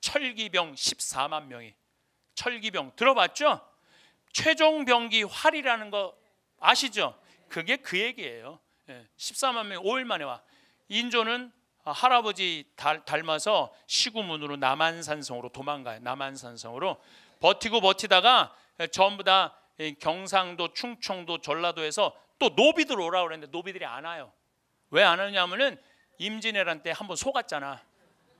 철기병 14만 명이 철기병 들어봤죠? 최종 병기 활이라는 거 아시죠? 그게 그 얘기예요. 14만 명 5일 만에 와. 인조는 아, 할아버지 닮아서 시구문으로 남한산성으로 도망가요. 남한산성으로 버티고 버티다가 전부 다 경상도, 충청도, 전라도에서 또 노비들 오라 그랬는데 노비들이 안 와요. 왜 안 오냐면은 임진왜란 때 한번 속았잖아.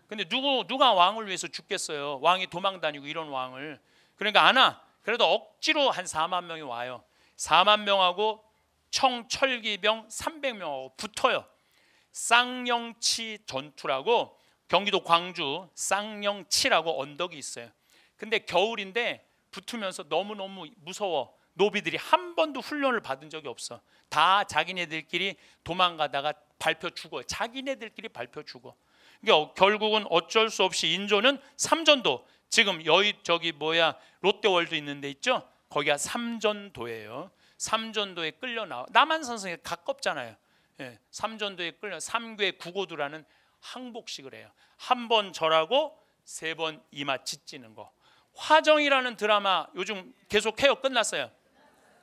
근데 누구 누가 왕을 위해서 죽겠어요? 왕이 도망 다니고 이런 왕을. 그러니까 안 와. 그래도 억지로 한 4만 명이 와요. 4만 명하고 청철기병 300명하고 붙어요. 쌍영치 전투라고 경기도 광주 쌍영치라고 언덕이 있어요. 근데 겨울인데 붙으면서 너무너무 무서워. 노비들이 한 번도 훈련을 받은 적이 없어. 다 자기네들끼리 도망가다가 발표 죽어. 자기네들끼리 발표 죽어. 그러니까 결국은 어쩔 수 없이 인조는 삼전도 지금 여의 저기 뭐야 롯데월드 있는데 있죠? 거기가 삼전도예요. 삼전도에 끌려 나와 남한산성에 가깝잖아요. 예, 삼전도에 끌려 삼괴 구고두라는 항복식을 해요. 한 번 절하고 세 번 이마 짓지는 거. 화정이라는 드라마 요즘 계속 해요. 끝났어요.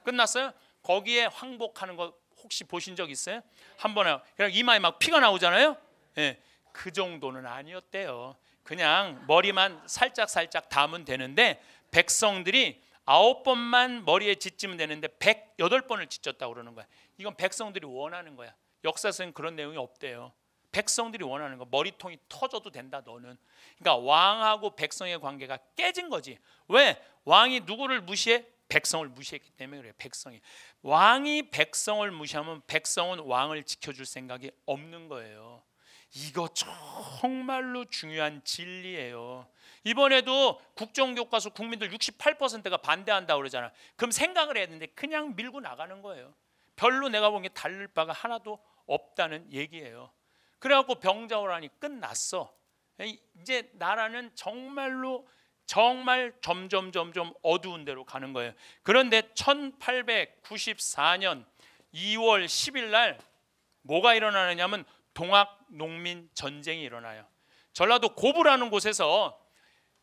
끝났어요? 거기에 항복하는 거 혹시 보신 적 있어요? 한 번에 그냥 이마에 막 피가 나오잖아요. 예, 그 정도는 아니었대요. 그냥 머리만 살짝 살짝 담으면 되는데 백성들이 아홉 번만 머리에 짓지면 되는데 백여덟 번을 짓졌다고 그러는 거야. 이건 백성들이 원하는 거야. 역사서는 그런 내용이 없대요. 백성들이 원하는 거. 머리통이 터져도 된다 너는. 그러니까 왕하고 백성의 관계가 깨진 거지. 왜? 왕이 누구를 무시해? 백성을 무시했기 때문에 그래 백성이. 왕이 백성을 무시하면 백성은 왕을 지켜줄 생각이 없는 거예요 이거 정말로 중요한 진리예요 이번에도 국정교과서 국민들 68%가 반대한다 그러잖아 그럼 생각을 해야 되는데 그냥 밀고 나가는 거예요 별로 내가 보기에 달릴 바가 하나도 없다는 얘기예요 그래갖고 병자호란이 끝났어. 이제 나라는 정말로 정말 점점 점점 어두운 데로 가는 거예요. 그런데 1894년 2월 10일 날 뭐가 일어나느냐면 동학 농민 전쟁이 일어나요. 전라도 고부라는 곳에서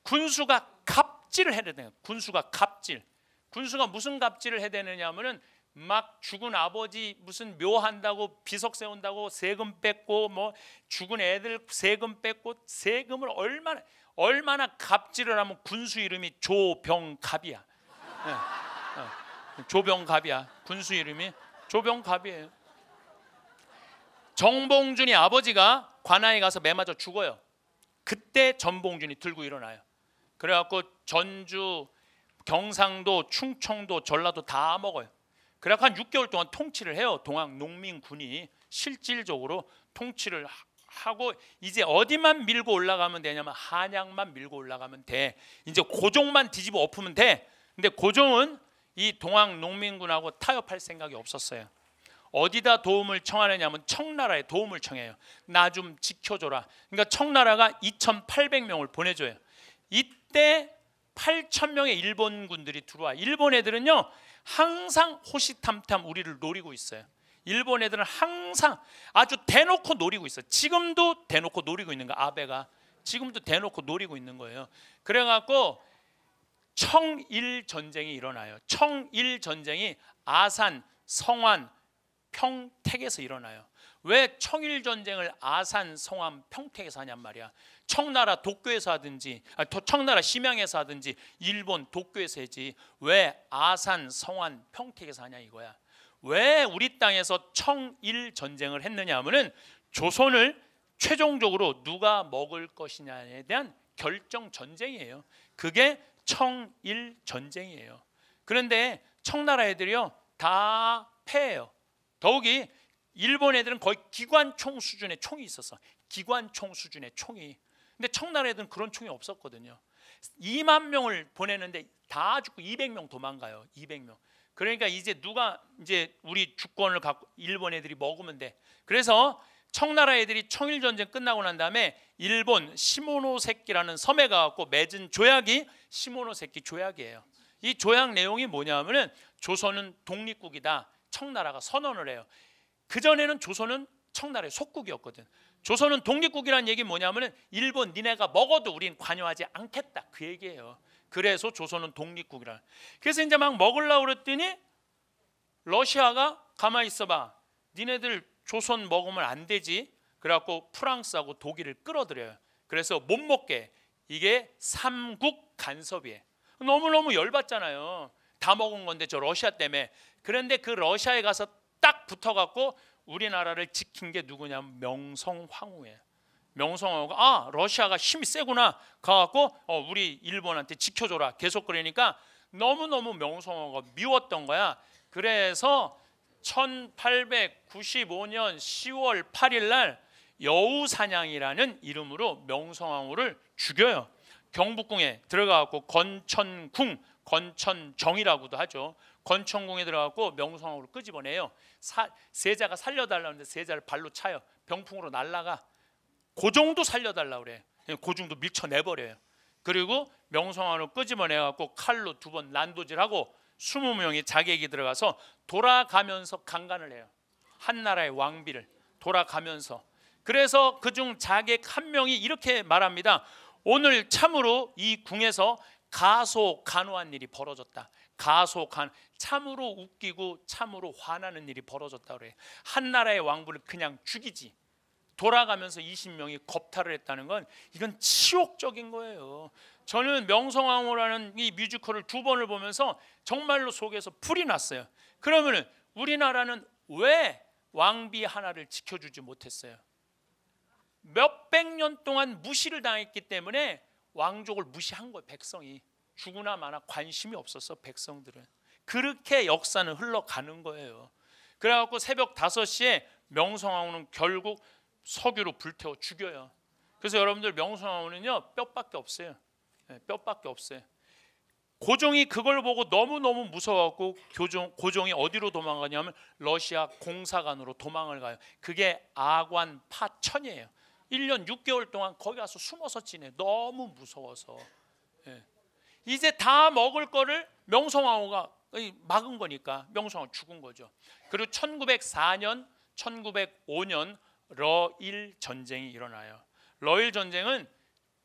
군수가 갑질을 해야 되는 군수가 갑질. 군수가 무슨 갑질을 해야 되느냐면은 막 죽은 아버지 무슨 묘한다고 비석 세운다고 세금 뺏고 뭐 죽은 애들 세금 뺏고 세금을 얼마나 얼마나 갑질을 하면 군수 이름이 조병갑이야. 네. 네. 조병갑이야. 군수 이름이 조병갑이에요. 정봉준이 아버지가 관아에 가서 매 맞아 죽어요. 그때 전봉준이 들고 일어나요. 그래갖고 전주, 경상도, 충청도, 전라도 다 먹어요. 그래서 한 6개월 동안 통치를 해요. 동학 농민군이 실질적으로 통치를 하고 이제 어디만 밀고 올라가면 되냐면 한양만 밀고 올라가면 돼. 이제 고종만 뒤집어 엎으면 돼. 근데 고종은 이 동학 농민군하고 타협할 생각이 없었어요. 어디다 도움을 청하느냐면 청나라에 도움을 청해요. 나 좀 지켜줘라. 그러니까 청나라가 2,800명을 보내줘요. 이때 8천 명의 일본군들이 들어와. 일본 애들은요 항상 호시탐탐 우리를 노리고 있어요. 일본 애들은 항상 아주 대놓고 노리고 있어. 지금도 대놓고 노리고 있는 거 아베가 지금도 대놓고 노리고 있는 거예요. 그래갖고 청일 전쟁이 일어나요. 청일 전쟁이 아산, 성안, 평택에서 일어나요. 왜 청일 전쟁을 아산, 성안, 평택에서 하냔 말이야. 청나라 도쿄에서 하든지 아, 청나라 심양에서 하든지 일본 도쿄에서 하지 왜 아산, 성안, 평택에서 하냐 이거야. 왜 우리 땅에서 청일 전쟁을 했느냐 하면은 조선을 최종적으로 누가 먹을 것이냐에 대한 결정 전쟁이에요. 그게 청일 전쟁이에요. 그런데 청나라 애들이요 다 패해요. 더욱이 일본 애들은 거의 기관총 수준의 총이 있었어. 기관총 수준의 총이. 근데 청나라 애들은 그런 총이 없었거든요. 2만 명을 보내는데 다 죽고 200명 도망가요. 200명. 그러니까 이제 누가 이제 우리 주권을 갖고 일본 애들이 먹으면 돼. 그래서 청나라 애들이 청일 전쟁 끝나고 난 다음에 일본 시모노세키라는 섬에 가갖고 맺은 조약이 시모노세키 조약이에요. 이 조약 내용이 뭐냐면은 조선은 독립국이다. 청나라가 선언을 해요. 그 전에는 조선은 청나라의 속국이었거든. 조선은 독립국이라는 얘기 뭐냐면은 일본 니네가 먹어도 우린 관여하지 않겠다 그 얘기예요. 그래서 조선은 독립국이라. 그래서 이제 막 먹으려고 그랬더니 러시아가 가만히 있어봐. 니네들 조선 먹으면 안 되지. 그래갖고 프랑스하고 독일을 끌어들여요. 그래서 못 먹게 이게 삼국 간섭이에요. 너무너무 열받잖아요. 다 먹은 건데 저 러시아 때문에. 그런데 그 러시아에 가서 딱 붙어갖고 우리나라를 지킨 게 누구냐면 명성황후예요. 명성황후가 아 러시아가 힘이 세구나 가갖고 어, 우리 일본한테 지켜줘라 계속 그러니까 너무 너무 명성황후가 미웠던 거야. 그래서 1895년 10월 8일 날 여우사냥이라는 이름으로 명성황후를 죽여요. 경북궁에 들어가갖고 건천궁, 건천정이라고도 하죠. 건천궁에 들어가고 명성황후를 끄집어내요. 사, 세자가 살려달라는데 세자를 발로 차요. 병풍으로 날라가. 고종도 살려달라 그래. 고종도 밀쳐내버려요. 그리고 명성황후를 끄집어내 갖고 칼로 두 번 난도질하고 20명이 자객이 들어가서 돌아가면서 강간을 해요. 한 나라의 왕비를 돌아가면서 그래서 그중 자객 한 명이 이렇게 말합니다. 오늘 참으로 이 궁에서 가소 간호한 일이 벌어졌다. 간 참으로 웃기고 참으로 화나는 일이 벌어졌다 그래. 한 나라의 왕부를 그냥 죽이지. 돌아가면서 20명이 겁탈을 했다는 건 이건 치욕적인 거예요. 저는 명성황후라는 이 뮤지컬을 두 번을 보면서 정말로 속에서 불이 났어요. 그러면은 우리나라는 왜 왕비 하나를 지켜주지 못했어요? 몇백 년 동안 무시를 당했기 때문에 왕족을 무시한 거예요. 백성이 죽으나 마나 관심이 없었어 백성들은. 그렇게 역사는 흘러가는 거예요. 그래갖고 새벽 5시에 명성황후는 결국 석유로 불태워 죽여요. 그래서 여러분들 명성황후는요 뼈밖에 없어요. 네, 뼈밖에 없어요. 고종이 그걸 보고 너무 너무 무서워갖고 교종 고종이 어디로 도망가냐면 러시아 공사관으로 도망을 가요. 그게 아관 파천이에요. 1년 6개월 동안 거기 가서 숨어서 지내. 너무 무서워서. 예. 이제 다 먹을 거를 명성황후가 막은 거니까 명성황후 죽은 거죠. 그리고 1904년, 1905년 러일 전쟁이 일어나요. 러일 전쟁은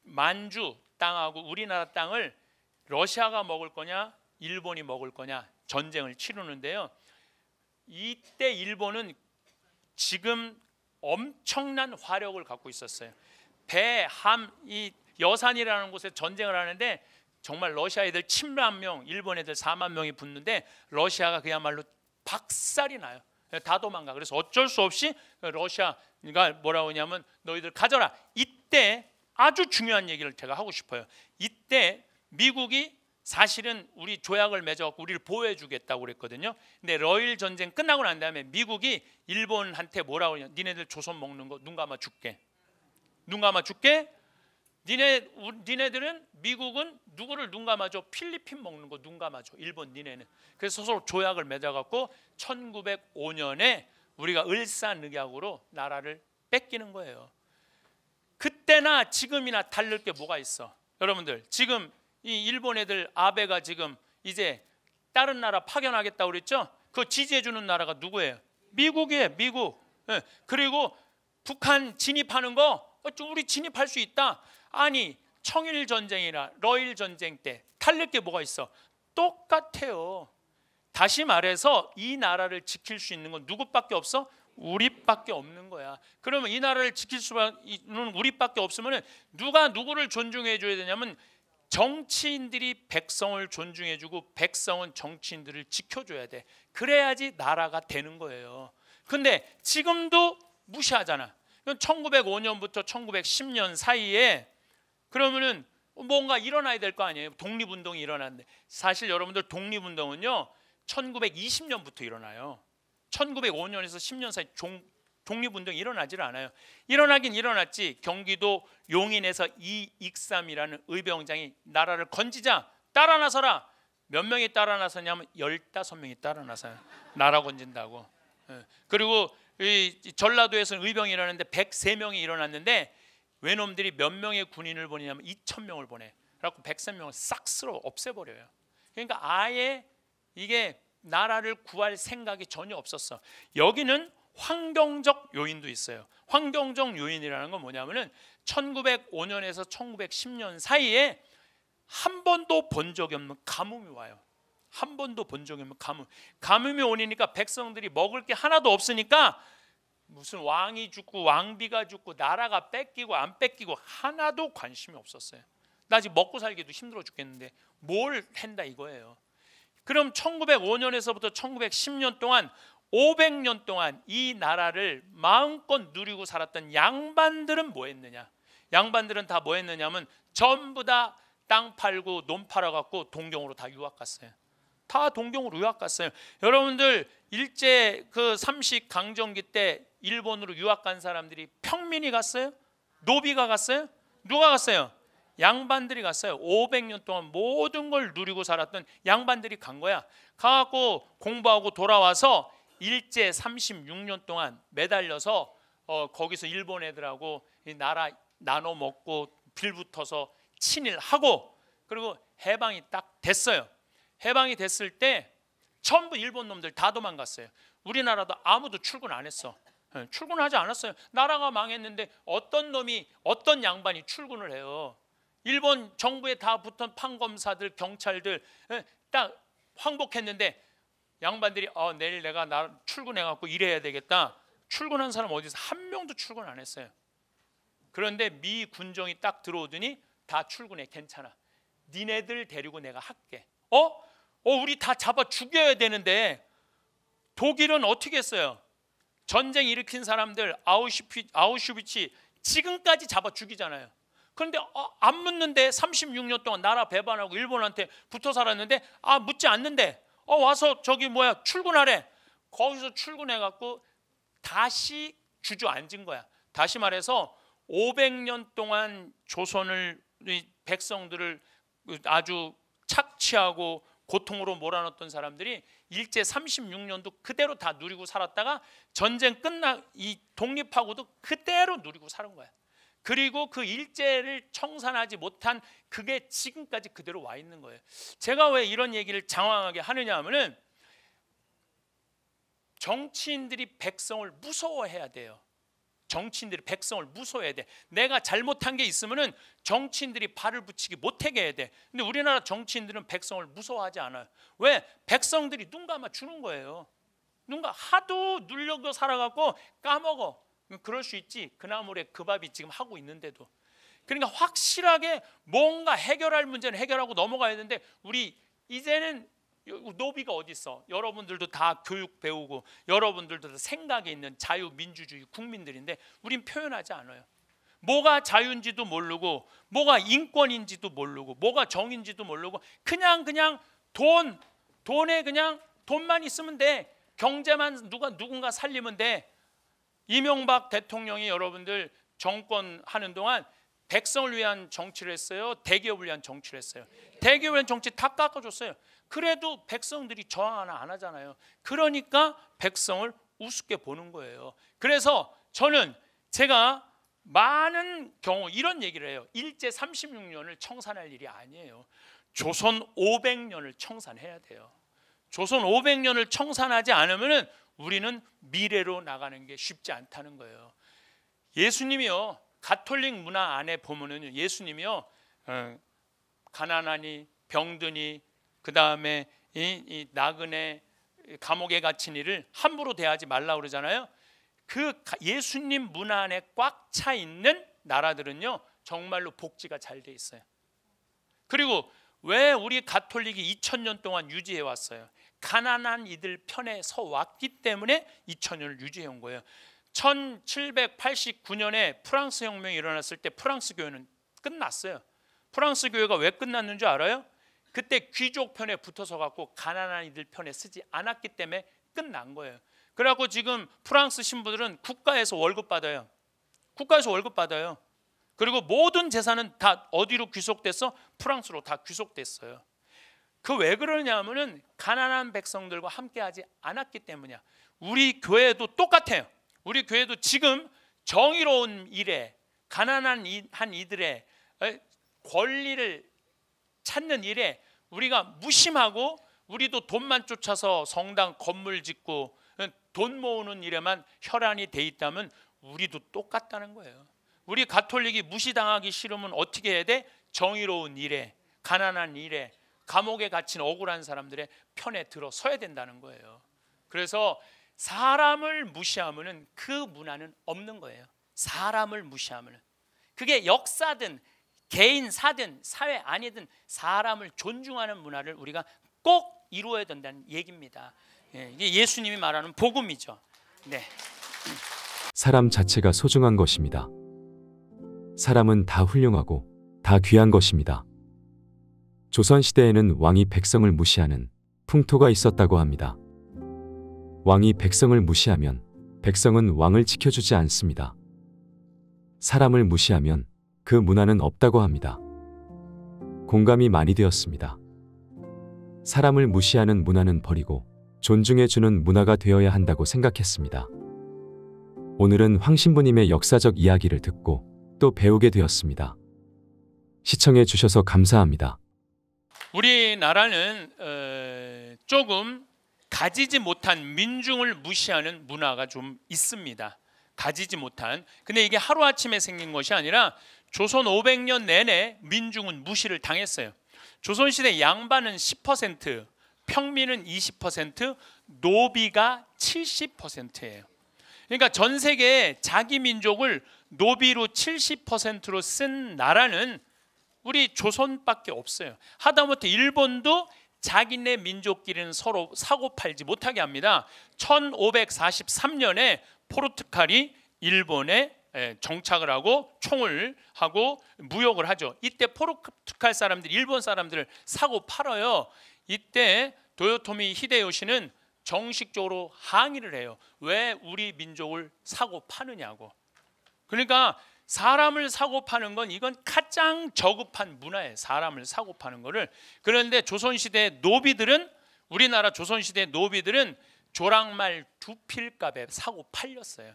만주 땅하고 우리나라 땅을 러시아가 먹을 거냐, 일본이 먹을 거냐 전쟁을 치르는데요. 이때 일본은 지금 엄청난 화력을 갖고 있었어요. 배, 함, 이 여산이라는 곳에 전쟁을 하는데 정말 러시아 애들 7만 명, 일본 애들 4만 명이 붙는데 러시아가 그야말로 박살이 나요. 다 도망가. 그래서 어쩔 수 없이 러시아가 뭐라고 하냐면 너희들 가져라. 이때 아주 중요한 얘기를 제가 하고 싶어요. 이때 미국이 사실은 우리 조약을 맺어갖고 우리를 보호해 주겠다고 그랬거든요. 근데 러일 전쟁 끝나고 난 다음에 미국이 일본한테 뭐라고 하냐? 니네들 조선 먹는 거 눈 감아 줄게. 눈 감아 줄게. 니네 니네들은 미국은 누구를 눈 감아줘? 필리핀 먹는 거 눈 감아줘. 일본 니네는. 그래서 서로 조약을 맺어 갖고 1905년에 우리가 을사늑약으로 나라를 뺏기는 거예요. 그때나 지금이나 다를 게 뭐가 있어? 여러분들 지금 이 일본 애들 아베가 지금 이제 다른 나라 파견하겠다고 그랬죠? 그 지지해 주는 나라가 누구예요? 미국이에요. 미국. 예. 그리고 북한 진입하는 거 우리 진입할 수 있다. 아니 청일 전쟁이나 러일 전쟁 때 탈릴 게 뭐가 있어? 똑같아요. 다시 말해서 이 나라를 지킬 수 있는 건 누구밖에 없어? 우리밖에 없는 거야. 그러면 이 나라를 지킬 수는 우리밖에 없으면 누가 누구를 존중해 줘야 되냐면 정치인들이 백성을 존중해 주고 백성은 정치인들을 지켜줘야 돼. 그래야지 나라가 되는 거예요. 근데 지금도 무시하잖아. 1905년부터 1910년 사이에 그러면은 뭔가 일어나야 될 거 아니에요. 독립운동이 일어났는데 사실 여러분들 독립운동은요 1920년부터 일어나요. 1905년에서 10년 사이 종, 독립운동이 일어나질 않아요. 일어나긴 일어났지. 경기도 용인에서 이익삼이라는 의병장이 나라를 건지자 따라 나서라. 몇 명이 따라 나서냐면 15명이 따라 나서요. 나라 건진다고. 예. 그리고 이 전라도에서는 의병이 일어났는데 103명이 일어났는데 외놈들이 몇 명의 군인을 보내냐면 2천 명을 보내. 그래갖고 103명을 싹 쓸어 없애버려요. 그러니까 아예 이게 나라를 구할 생각이 전혀 없었어. 여기는 환경적 요인도 있어요. 환경적 요인이라는 건 뭐냐면은 1905년에서 1910년 사이에 한 번도 본 적이 없는 가뭄이 와요. 한 번도 본 적이 없는 가뭄. 가뭄이 오니까 백성들이 먹을 게 하나도 없으니까 무슨 왕이 죽고 왕비가 죽고 나라가 뺏기고 안 뺏기고 하나도 관심이 없었어요. 나 지금 먹고 살기도 힘들어 죽겠는데 뭘 한다 이거예요. 그럼 1905년에서부터 1910년 동안 500년 동안 이 나라를 마음껏 누리고 살았던 양반들은 뭐 했느냐? 양반들은 다 뭐 했느냐면 전부 다 땅 팔고 논 팔아 갖고 동경으로 다 유학 갔어요. 다 동경으로 유학 갔어요. 여러분들 일제 그 삼식 강점기 때 일본으로 유학 간 사람들이 평민이 갔어요? 노비가 갔어요? 누가 갔어요? 양반들이 갔어요. 500년 동안 모든 걸 누리고 살았던 양반들이 간 거야. 가갖고 공부하고 돌아와서 일제 36년 동안 매달려서 어, 거기서 일본 애들하고 나라 나눠 먹고 빌붙어서 친일하고 그리고 해방이 딱 됐어요. 해방이 됐을 때 전부 일본 놈들 다 도망갔어요. 우리나라도 아무도 출근 안 했어. 예, 출근하지 않았어요. 나라가 망했는데 어떤 놈이 어떤 양반이 출근을 해요. 일본 정부에 다 붙은 판검사들, 경찰들 예, 딱 항복했는데 양반들이 어, 내일 내가 나 출근해 갖고 일해야 되겠다. 출근한 사람 어디서 한 명도 출근 안 했어요. 그런데 미 군정이 딱 들어오더니 다 출근해 괜찮아. 니네들 데리고 내가 할게. 어? 어 우리 다 잡아 죽여야 되는데 독일은 어떻게 했어요? 전쟁 일으킨 사람들 아우슈피, 아우슈비치 지금까지 잡아 죽이잖아요. 그런데 어, 안 묻는데 36년 동안 나라 배반하고 일본한테 붙어 살았는데 아 묻지 않는데 어 와서 저기 뭐야 출근하래. 거기서 출근해 갖고 다시 주저앉은 거야. 다시 말해서 500년 동안 조선을 백성들을 아주 착취하고 고통으로 몰아넣었던 사람들이 일제 36년도 그대로 다 누리고 살았다가 전쟁 끝나 이 독립하고도 그대로 누리고 사는 거야. 그리고 그 일제를 청산하지 못한 그게 지금까지 그대로 와 있는 거예요. 제가 왜 이런 얘기를 장황하게 하느냐 하면은 정치인들이 백성을 무서워해야 돼요. 정치인들이 백성을 무서워해야 돼. 내가 잘못한 게 있으면은 정치인들이 발을 붙이기 못하게 해야 돼. 근데 우리나라 정치인들은 백성을 무서워하지 않아요. 왜? 백성들이 눈 감아 주는 거예요. 누가 하도 눌려고 살아갖고 까먹어. 그럴 수 있지. 그나물에 그 밥이 지금 하고 있는데도. 그러니까 확실하게 뭔가 해결할 문제는 해결하고 넘어가야 되는데 우리 이제는 노비가 어디 있어? 여러분들도 다 교육 배우고 여러분들도 다 생각에 있는 자유민주주의 국민들인데 우린 표현하지 않아요. 뭐가 자유인지도 모르고 뭐가 인권인지도 모르고 뭐가 정인지도 모르고 그냥 그냥 돈 돈에 그냥 돈만 있으면 돼. 경제만 누가 누군가 살리면 돼. 이명박 대통령이 여러분들 정권 하는 동안 백성을 위한 정치를 했어요. 대기업을 위한 정치를 했어요. 대기업을 위한 정치 다 깎아줬어요. 그래도 백성들이 저항 하나 안 하잖아요. 그러니까 백성을 우습게 보는 거예요. 그래서 저는 제가 많은 경우 이런 얘기를 해요. 일제 36년을 청산할 일이 아니에요. 조선 500년을 청산해야 돼요. 조선 500년을 청산하지 않으면 우리는 미래로 나가는 게 쉽지 않다는 거예요. 예수님이요. 가톨릭 문화 안에 보면은 예수님이요. 어, 가난하니 병드니 그 다음에 이, 이 나그네 감옥에 갇힌 이를 함부로 대하지 말라 그러잖아요. 그 예수님 문화 안에 꽉 차 있는 나라들은요 정말로 복지가 잘 돼 있어요. 그리고 왜 우리 가톨릭이 2000년 동안 유지해 왔어요? 가난한 이들 편에 서 왔기 때문에 2000년을 유지해 온 거예요. 1789년에 프랑스 혁명이 일어났을 때 프랑스 교회는 끝났어요. 프랑스 교회가 왜 끝났는 줄 알아요? 그때 귀족 편에 붙어서 갖고 가난한 이들 편에 쓰지 않았기 때문에 끝난 거예요. 그래갖고 지금 프랑스 신부들은 국가에서 월급 받아요. 국가에서 월급 받아요. 그리고 모든 재산은 다 어디로 귀속됐어? 프랑스로 다 귀속됐어요. 그 왜 그러냐면은 가난한 백성들과 함께하지 않았기 때문이야. 우리 교회도 똑같아요. 우리 교회도 지금 정의로운 일에 가난한 한 이들의 권리를 찾는 일에 우리가 무심하고 우리도 돈만 쫓아서 성당 건물 짓고 돈 모으는 일에만 혈안이 돼 있다면 우리도 똑같다는 거예요. 우리 가톨릭이 무시당하기 싫으면 어떻게 해야 돼? 정의로운 일에 가난한 일에 감옥에 갇힌 억울한 사람들의 편에 들어서야 된다는 거예요. 그래서 사람을 무시하면은 그 문화는 없는 거예요. 사람을 무시하면은 그게 역사든 개인사든 사회 아니든 사람을 존중하는 문화를 우리가 꼭 이루어야 된다는 얘기입니다. 예, 예수님이 말하는 복음이죠. 네. 사람 자체가 소중한 것입니다. 사람은 다 훌륭하고 다 귀한 것입니다. 조선 시대에는 왕이 백성을 무시하는 풍토가 있었다고 합니다. 왕이 백성을 무시하면 백성은 왕을 지켜주지 않습니다. 사람을 무시하면 그 문화는 없다고 합니다. 공감이 많이 되었습니다. 사람을 무시하는 문화는 버리고 존중해주는 문화가 되어야 한다고 생각했습니다. 오늘은 황신부님의 역사적 이야기를 듣고 또 배우게 되었습니다. 시청해 주셔서 감사합니다. 우리나라는 어, 조금 가지지 못한 민중을 무시하는 문화가 좀 있습니다. 가지지 못한. 근데 이게 하루 아침에 생긴 것이 아니라 조선 500년 내내 민중은 무시를 당했어요. 조선 시대 양반은 10%, 평민은 20%, 노비가 70%예요. 그러니까 전 세계에 자기 민족을 노비로 70%로 쓴 나라는 우리 조선밖에 없어요. 하다못해 일본도 자기네 민족끼리는 서로 사고 팔지 못하게 합니다. 1543년에 포르투갈이 일본에 예, 정착을 하고 총을 하고 무역을 하죠. 이때 포르투갈 사람들이 일본 사람들을 사고 팔아요. 이때 도요토미 히데요시는 정식적으로 항의를 해요. 왜 우리 민족을 사고 파느냐고. 그러니까 사람을 사고 파는 건 이건 가장 저급한 문화예요. 사람을 사고 파는 거를. 그런데 조선 시대 노비들은 우리나라 조선 시대 노비들은 조랑말 두 필값에 사고 팔렸어요.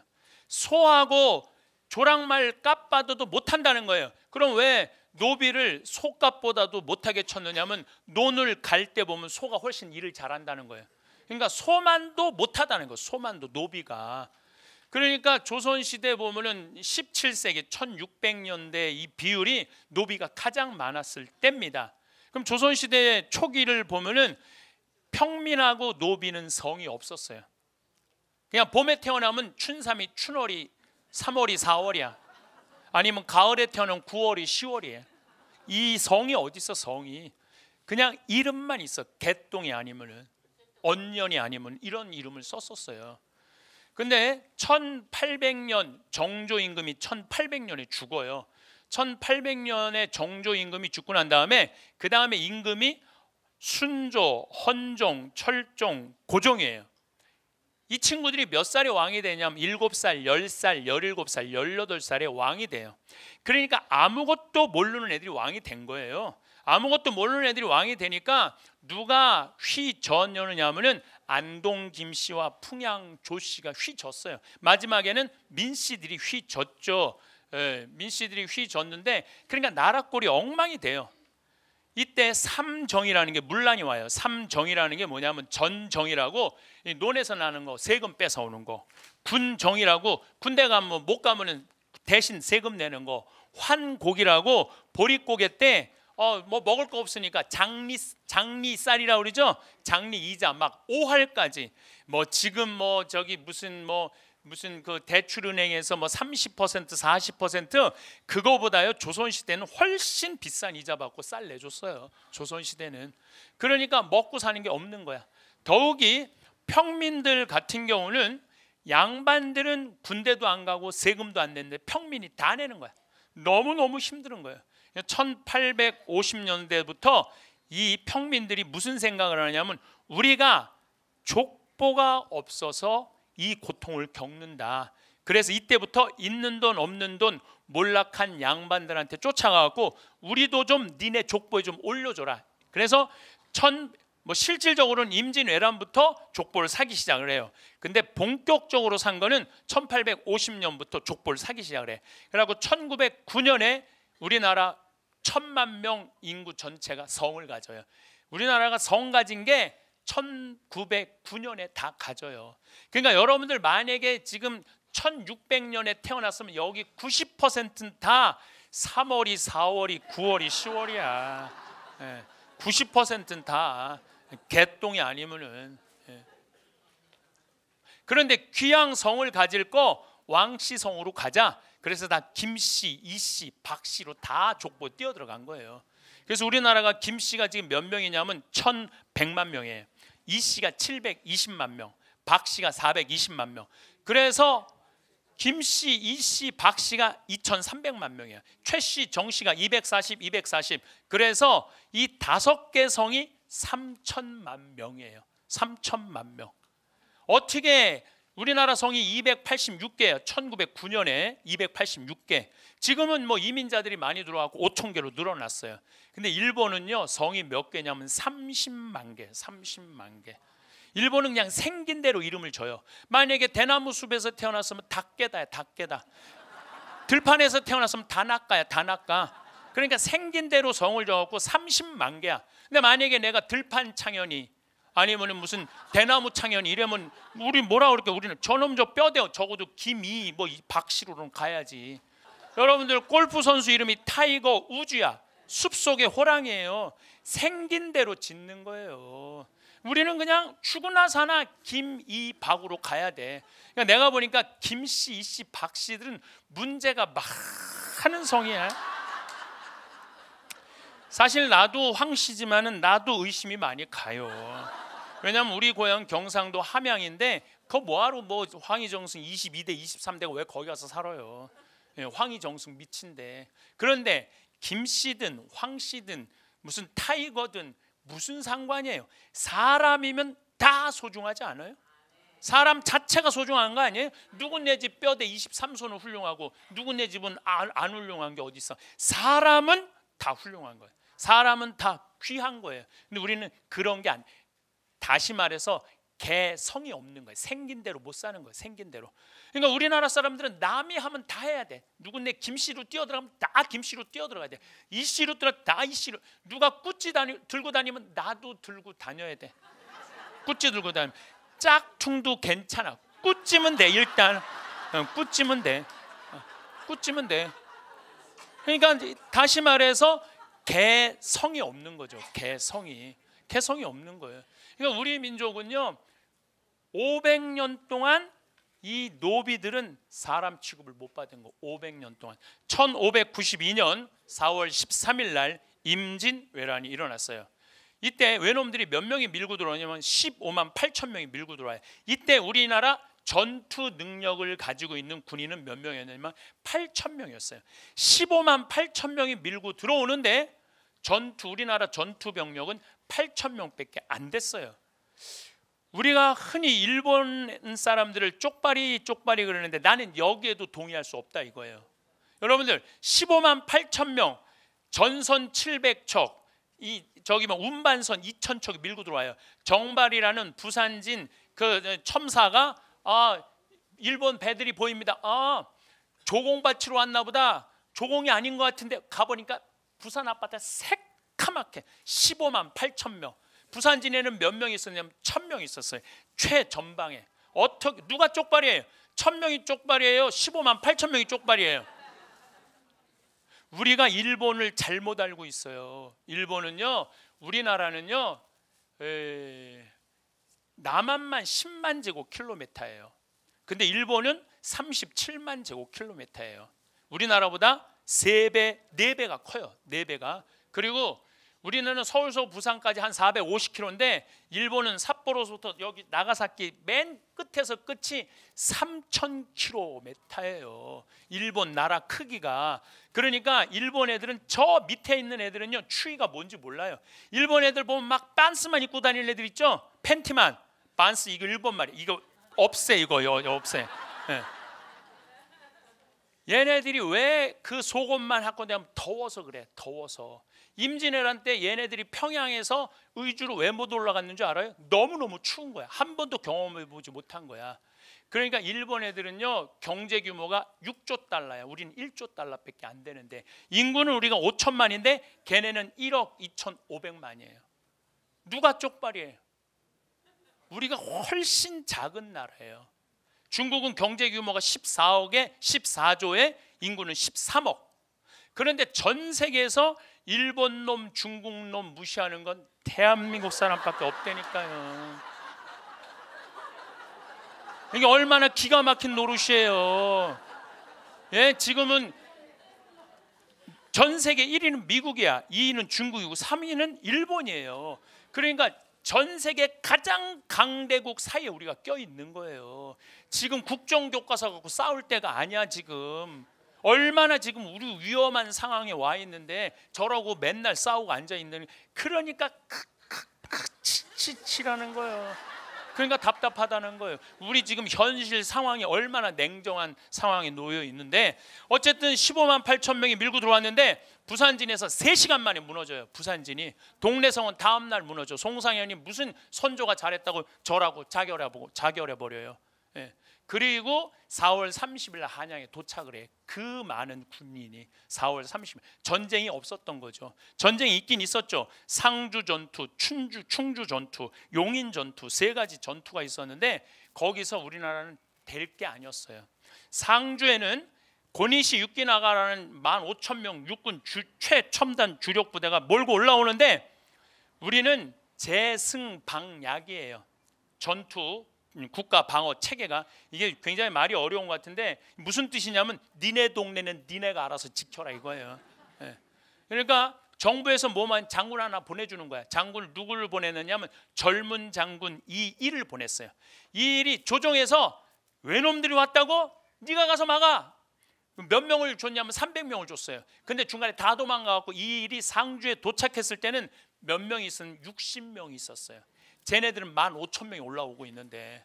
소하고 조랑말 값 받아도 못 한다는 거예요. 그럼 왜 노비를 소값보다도 못하게 쳤느냐면 논을 갈 때 보면 소가 훨씬 일을 잘한다는 거예요. 그러니까 소만도 못하다는 거예요. 소만도 노비가. 그러니까 조선 시대 보면은 17세기 1600년대 이 비율이 노비가 가장 많았을 때입니다. 그럼 조선 시대 초기를 보면은 평민하고 노비는 성이 없었어요. 그냥 봄에 태어나면 춘삼이 춘월이 3월이 4월이야. 아니면 가을에 태어나면 9월이 10월이에요. 이 성이 어디 있어 성이? 그냥 이름만 있어. 개똥이 아니면은 언년이 아니면 이런 이름을 썼었어요. 근데 1800년 정조 임금이 1800년에 죽어요. 1800년에 정조 임금이 죽고 난 다음에 그 다음에 임금이 순조, 헌종, 철종, 고종이에요. 이 친구들이 몇 살에 왕이 되냐면 7살, 10살, 17살, 18살에 왕이 돼요. 그러니까 아무것도 모르는 애들이 왕이 된 거예요. 아무것도 모르는 애들이 왕이 되니까 누가 휘전여느냐면은 안동 김 씨와 풍양 조 씨가 휘졌어요. 마지막에는 민 씨들이 휘졌죠. 예, 민 씨들이 휘졌는데 그러니까 나라 꼴이 엉망이 돼요. 이때 삼정이라는 게 문란이 와요. 삼정이라는 게 뭐냐면 전정이라고 논에서 나는 거 세금 뺏어 오는 거. 군정이라고 군대 가면 못 가면은 대신 세금 내는 거. 환곡이라고 보릿고개 때 어 뭐 먹을 거 없으니까 장리 장리 쌀이라고 그러죠. 장리 이자 막 5할까지 뭐 지금 뭐 저기 무슨 뭐 무슨 그 대출은행에서 뭐 30% 40% 그거보다요 조선 시대는 훨씬 비싼 이자 받고 쌀 내줬어요. 조선 시대는 그러니까 먹고 사는 게 없는 거야. 더욱이 평민들 같은 경우는 양반들은 군대도 안 가고 세금도 안 냈는데 평민이 다 내는 거야. 너무 너무 힘든 거예요. 1850년대부터 이 평민들이 무슨 생각을 하냐면 우리가 족보가 없어서 이 고통을 겪는다. 그래서 이때부터 있는 돈 없는 돈 몰락한 양반들한테 쫓아가고 우리도 좀 니네 족보에 좀 올려줘라. 그래서 천 뭐 실질적으로는 임진왜란부터 족보를 사기 시작을 해요. 근데 본격적으로 산 거는 1850년부터 족보를 사기 시작을 해. 그리고 1909년에 우리나라 천만 명 인구 전체가 성을 가져요. 우리나라가 성 가진 게 1909년에 다 가져요. 그러니까 여러분들 만약에 지금 1600년에 태어났으면 여기 90%는 다 3월이 4월이 9월이 10월이야. 예, 90%는 다 개똥이 아니면은 예. 그런데 귀양 성을 가질 거 왕씨 성으로 가자. 그래서 다 김씨, 이씨, 박씨로 다 족보 뛰어 들어간 거예요. 그래서 우리나라가 김씨가 지금 몇 명이냐면 1,100만 명이에요. 이씨가 720만 명, 박씨가 420만 명. 그래서 김씨, 이씨, 박씨가 2,300만 명이에요. 최씨, 정씨가 240, 240. 그래서 이 다섯 개 성이 3천만 명이에요. 3천만 명. 어떻게 우리나라 성이 286개예요. 1909년에 286개. 지금은 뭐 이민자들이 많이 들어왔고 5천 개로 늘어났어요. 근데 일본은요 성이 몇 개냐면 30만 개, 30만 개. 일본은 그냥 생긴 대로 이름을 줘요. 만약에 대나무 숲에서 태어났으면 다케다야, 다케다. 들판에서 태어났으면 다나까야, 다나까. 그러니까 생긴 대로 성을 정하고 30만 개야. 근데 만약에 내가 들판 창현이 아니면은 무슨 대나무 창현이 이러면 우리 뭐라 그럴게 우리는 저놈 저 뼈대 적어도 김이 뭐이 박씨로는 가야지. 여러분들 골프 선수 이름이 타이거 우즈야. 숲속의 호랑이에요. 생긴 대로 짓는 거예요. 우리는 그냥 추구나 사나 김이 박으로 가야 돼. 그러니까 내가 보니까 김씨, 이씨, 박씨들은 문제가 많은 성이야. 사실 나도 황씨지만은 나도 의심이 많이 가요. 왜냐면 우리 고향 경상도 함양인데 그 뭐하러 뭐 황희정승 22대 23대가 왜 거기 가서 살아요? 예, 황희정승 미친데 그런데 김 씨든 황 씨든 무슨 타이거든 무슨 상관이에요? 사람이면 다 소중하지 않아요? 사람 자체가 소중한 거 아니에요? 누군 내 집 뼈대 23손은 훌륭하고 누군 내 집은 안, 안 훌륭한 게 어디 있어? 사람은 다 훌륭한 거예요. 사람은 다 귀한 거예요. 근데 우리는 그런 게 아니. 다시 말해서 개성이 없는 거예요. 생긴 대로 못 사는 거예요. 생긴 대로. 그러니까 우리나라 사람들은 남이 하면 다 해야 돼. 누군내 김씨로 뛰어들어가면 다 김씨로 뛰어들어가야 돼. 이씨로 들어 다 이씨로. 누가 꾸찌 다니 들고 다니면 나도 들고 다녀야 돼. 꾸찌 들고 다니면 짝퉁도 괜찮아. 꾸찌면 돼 일단. 어, 꾸찌면 돼. 어, 꾸찌면 돼. 그러니까 다시 말해서 개성이 없는 거죠. 개성이. 개성이 없는 거예요. 그러니까 우리 민족은요. 500년 동안 이 노비들은 사람 취급을 못 받은 거 500년 동안 1592년 4월 13일 날 임진 왜란이 일어났어요. 이때 외놈들이 몇 명이 밀고 들어오냐면 15만 8천 명이 밀고 들어와요. 이때 우리나라 전투 능력을 가지고 있는 군인은 몇 명이었냐면 8천 명이었어요. 15만 8천 명이 밀고 들어오는데 전투 우리나라 전투 병력은 8천 명밖에 안 됐어요. 우리가 흔히 일본 사람들을 쪽발이 쪽발이 그러는데 나는 여기에도 동의할 수 없다 이거예요. 여러분들 15만 8천 명 전선 700척 이 저기 뭐 운반선 2천 척이 밀고 들어와요. 정발이라는 부산진 그 첨사가 아 일본 배들이 보입니다. 아 조공받치러 왔나 보다. 조공이 아닌 것 같은데 가보니까 부산 앞바다 새카맣게 15만 8천 명. 부산 진에는 몇명 있었냐면 천명 있었어요. 최전방에 어떻게 누가 쪽발이에요? 천 명이 쪽발이에요. 15만 8천 명이 쪽발이에요. 우리가 일본을 잘못 알고 있어요. 일본은요, 우리나라는요, 에, 남한만 10만 제곱킬로미터예요. 근데 일본은 37만 제곱킬로미터예요. 우리나라보다 3배, 4배가 커요. 4배가. 그리고 우리는 서울서 부산까지 한 450km인데 일본은 삿포로부터 여기 나가사키 맨 끝에서 끝이 3,000km예요. 일본 나라 크기가 그러니까 일본 애들은 저 밑에 있는 애들은요 추위가 뭔지 몰라요. 일본 애들 보면 막 반스만 입고 다니는 애들 있죠. 팬티만 반스 이거 일본 말이 이거 없애 이거요 없애. 네. 얘네들이 왜그 갖고 내면 더워서 그래 더워서. 임진왜란 때 얘네들이 평양에서 의주로 왜 못 올라갔는 줄 알아요? 너무너무 추운 거야. 한 번도 경험해 보지 못한 거야. 그러니까 일본 애들은요 경제 규모가 6조 달러야. 우리는 1조 달러밖에 안 되는데. 인구는 우리가 5천만인데 걔네는 1억 2,500만이에요. 누가 쪽발이에요? 우리가 훨씬 작은 나라예요 중국은 경제 규모가 14억에 14조에 인구는 13억. 그런데 전 세계에서 일본 놈, 중국 놈 무시하는 건 대한민국 사람밖에 없다니까요. 이게 얼마나 기가 막힌 노릇이에요. 예, 지금은 전 세계 1위는 미국이야. 2위는 중국이고 3위는 일본이에요. 그러니까 전 세계 가장 강대국 사이에 우리가 껴 있는 거예요. 지금 국정 교과서 갖고 싸울 때가 아니야 지금. 얼마나 지금 우리 위험한 상황에 와 있는데 저러고 맨날 싸우고 앉아 있는 그러니까 치치치라는 거예요. 그러니까 답답하다는 거예요. 우리 지금 현실 상황이 얼마나 냉정한 상황에 놓여 있는데 어쨌든 15만 8천 명이 밀고 들어왔는데 부산진에서 3시간 만에 무너져요. 부산진이 동래성은 다음 날 무너져. 송상현이 무슨 선조가 잘했다고 저라고 자결해 보고 자결해 버려요. 예. 그리고 4월 30일 날 한양에 도착을 해. 그 많은 군인이 4월 30일 전쟁이 없었던 거죠. 전쟁이 있긴 있었죠. 상주 전투, 춘주 충주 전투, 용인 전투 세 가지 전투가 있었는데 거기서 우리나라는 될 게 아니었어요. 상주에는 고니시 육기 나가라는 15,000명 육군 주, 최첨단 주력 부대가 몰고 올라오는데 우리는 재승 방약이에요. 전투 음, 국가 방어 체계가 이게 굉장히 말이 어려운 것 같은데 무슨 뜻이냐면 니네 동네는 니네가 알아서 지켜라 이거예요. 예. 그러니까 정부에서 뭐만 장군 하나 보내주는 거야. 장군 누구를 보내느냐면 젊은 장군 이 일을 보냈어요. 이 일이 조정에서 외놈들이 왔다고 네가 가서 막아. 몇 명을 줬냐면 300명을 줬어요. 근데 중간에 다 도망가갖고 이 일이 상주에 도착했을 때는 몇 명이 있었는 60명이 있었어요. 쟤네들은 15,000명이 올라오고 있는데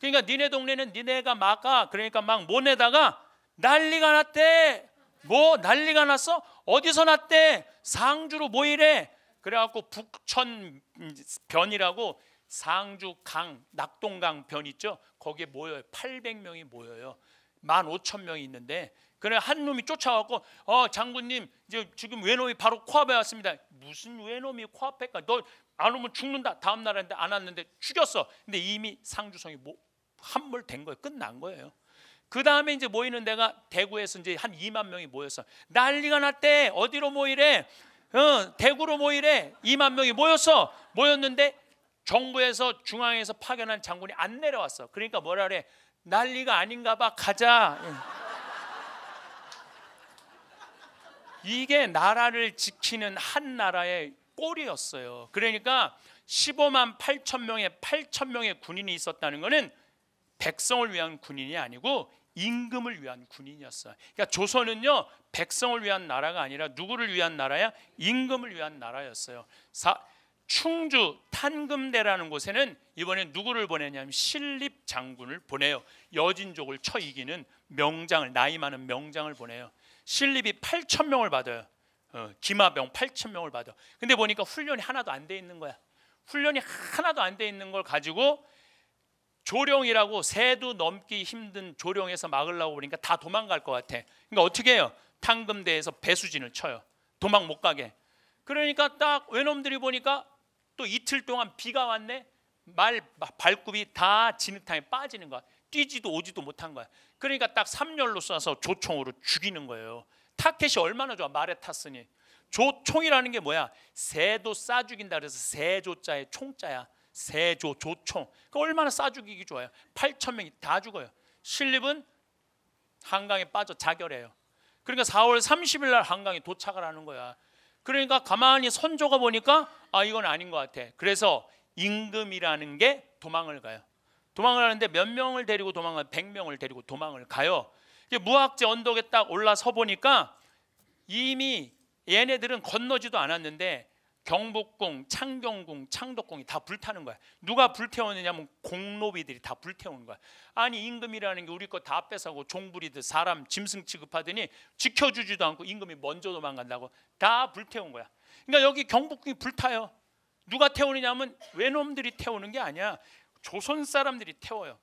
그러니까 니네 동네는 니네가 막아 그러니까 막 모내다가 난리가 났대. 뭐 난리가 났어? 어디서 났대? 상주로 모이래. 그래갖고 북천 변이라고 상주 강 낙동강 변 있죠. 거기에 모여요. 800명이 모여요. 15,000명이 있는데 그래 한 놈이 쫓아왔고 어 장군님 이제 지금 외놈이 바로 코앞에 왔습니다. 무슨 외놈이 코앞에 가? 너안 오면 죽는다. 다음 날인데 안 왔는데 죽였어. 근데 이미 상주성이 뭐 함몰된 거예요. 끝난 거예요. 그 다음에 이제 모이는 데가 대구에서 이제 한 2만 명이 모였어. 난리가 났대. 어디로 모이래? 어, 대구로 모이래. 2만 명이 모였어. 모였는데 정부에서 중앙에서 파견한 장군이 안 내려왔어. 그러니까 뭐라 그래? 난리가 아닌가 봐. 가자. 이게 나라를 지키는 한 나라의 꼴이었어요. 그러니까 15만 8천 명의 8천 명의 군인이 있었다는 것은 백성을 위한 군인이 아니고 임금을 위한 군인이었어요. 그러니까 조선은요 백성을 위한 나라가 아니라 누구를 위한 나라야? 임금을 위한 나라였어요. 사, 충주 탄금대라는 곳에는 이번에 누구를 보내냐면 신립 장군을 보내요. 여진족을 쳐 이기는 명장을 나이 많은 명장을 보내요. 신립이 8천 명을 받아요. 어, 기마병 8천 명을 받아. 근데 보니까 훈련이 하나도 안 돼 있는 거야. 훈련이 하나도 안 돼 있는 걸 가지고 조령이라고 새도 넘기 힘든 조령에서 막으려고 그러니까 다 도망갈 것 같아. 그러니까 어떻게 해요? 탕금대에서 배수진을 쳐요. 도망 못 가게. 그러니까 딱 외놈들이 보니까 또 이틀 동안 비가 왔네. 말 발굽이 다 진흙탕에 빠지는 거야. 뛰지도 오지도 못한 거야. 그러니까 딱 삼열로 쏴서 조총으로 죽이는 거예요. 타켓이 얼마나 좋아 말에 탔으니. 조총이라는 게 뭐야? 새도 싸 죽인다 그래서 새조자의 총자야. 세조 조총 그 얼마나 싸 죽이기 좋아요 8천 명이 다 죽어요 신립은 한강에 빠져 자결해요 그러니까 4월 30일 날 한강에 도착을 하는 거야 그러니까 가만히 선조가 보니까 아 이건 아닌 것 같아. 그래서 임금이라는 게 도망을 가요. 도망을 하는데 몇 명을 데리고 도망가 100명을 데리고 도망을 가요. 무학재 언덕에 딱 올라서 보니까 이미 얘네들은 건너지도 않았는데 경복궁, 창경궁, 창덕궁이 다 불타는 거야. 누가 불태우느냐면 공노비들이 다 불태우는 거야. 아니 임금이라는 게 우리 거 다 뺏어고 종부리듯 사람 짐승 취급하더니 지켜주지도 않고 임금이 먼저 도망간다고 다 불태운 거야. 그러니까 여기 경복궁이 불타요. 누가 태우느냐면 외놈들이 태우는 게 아니야. 조선 사람들이 태워요.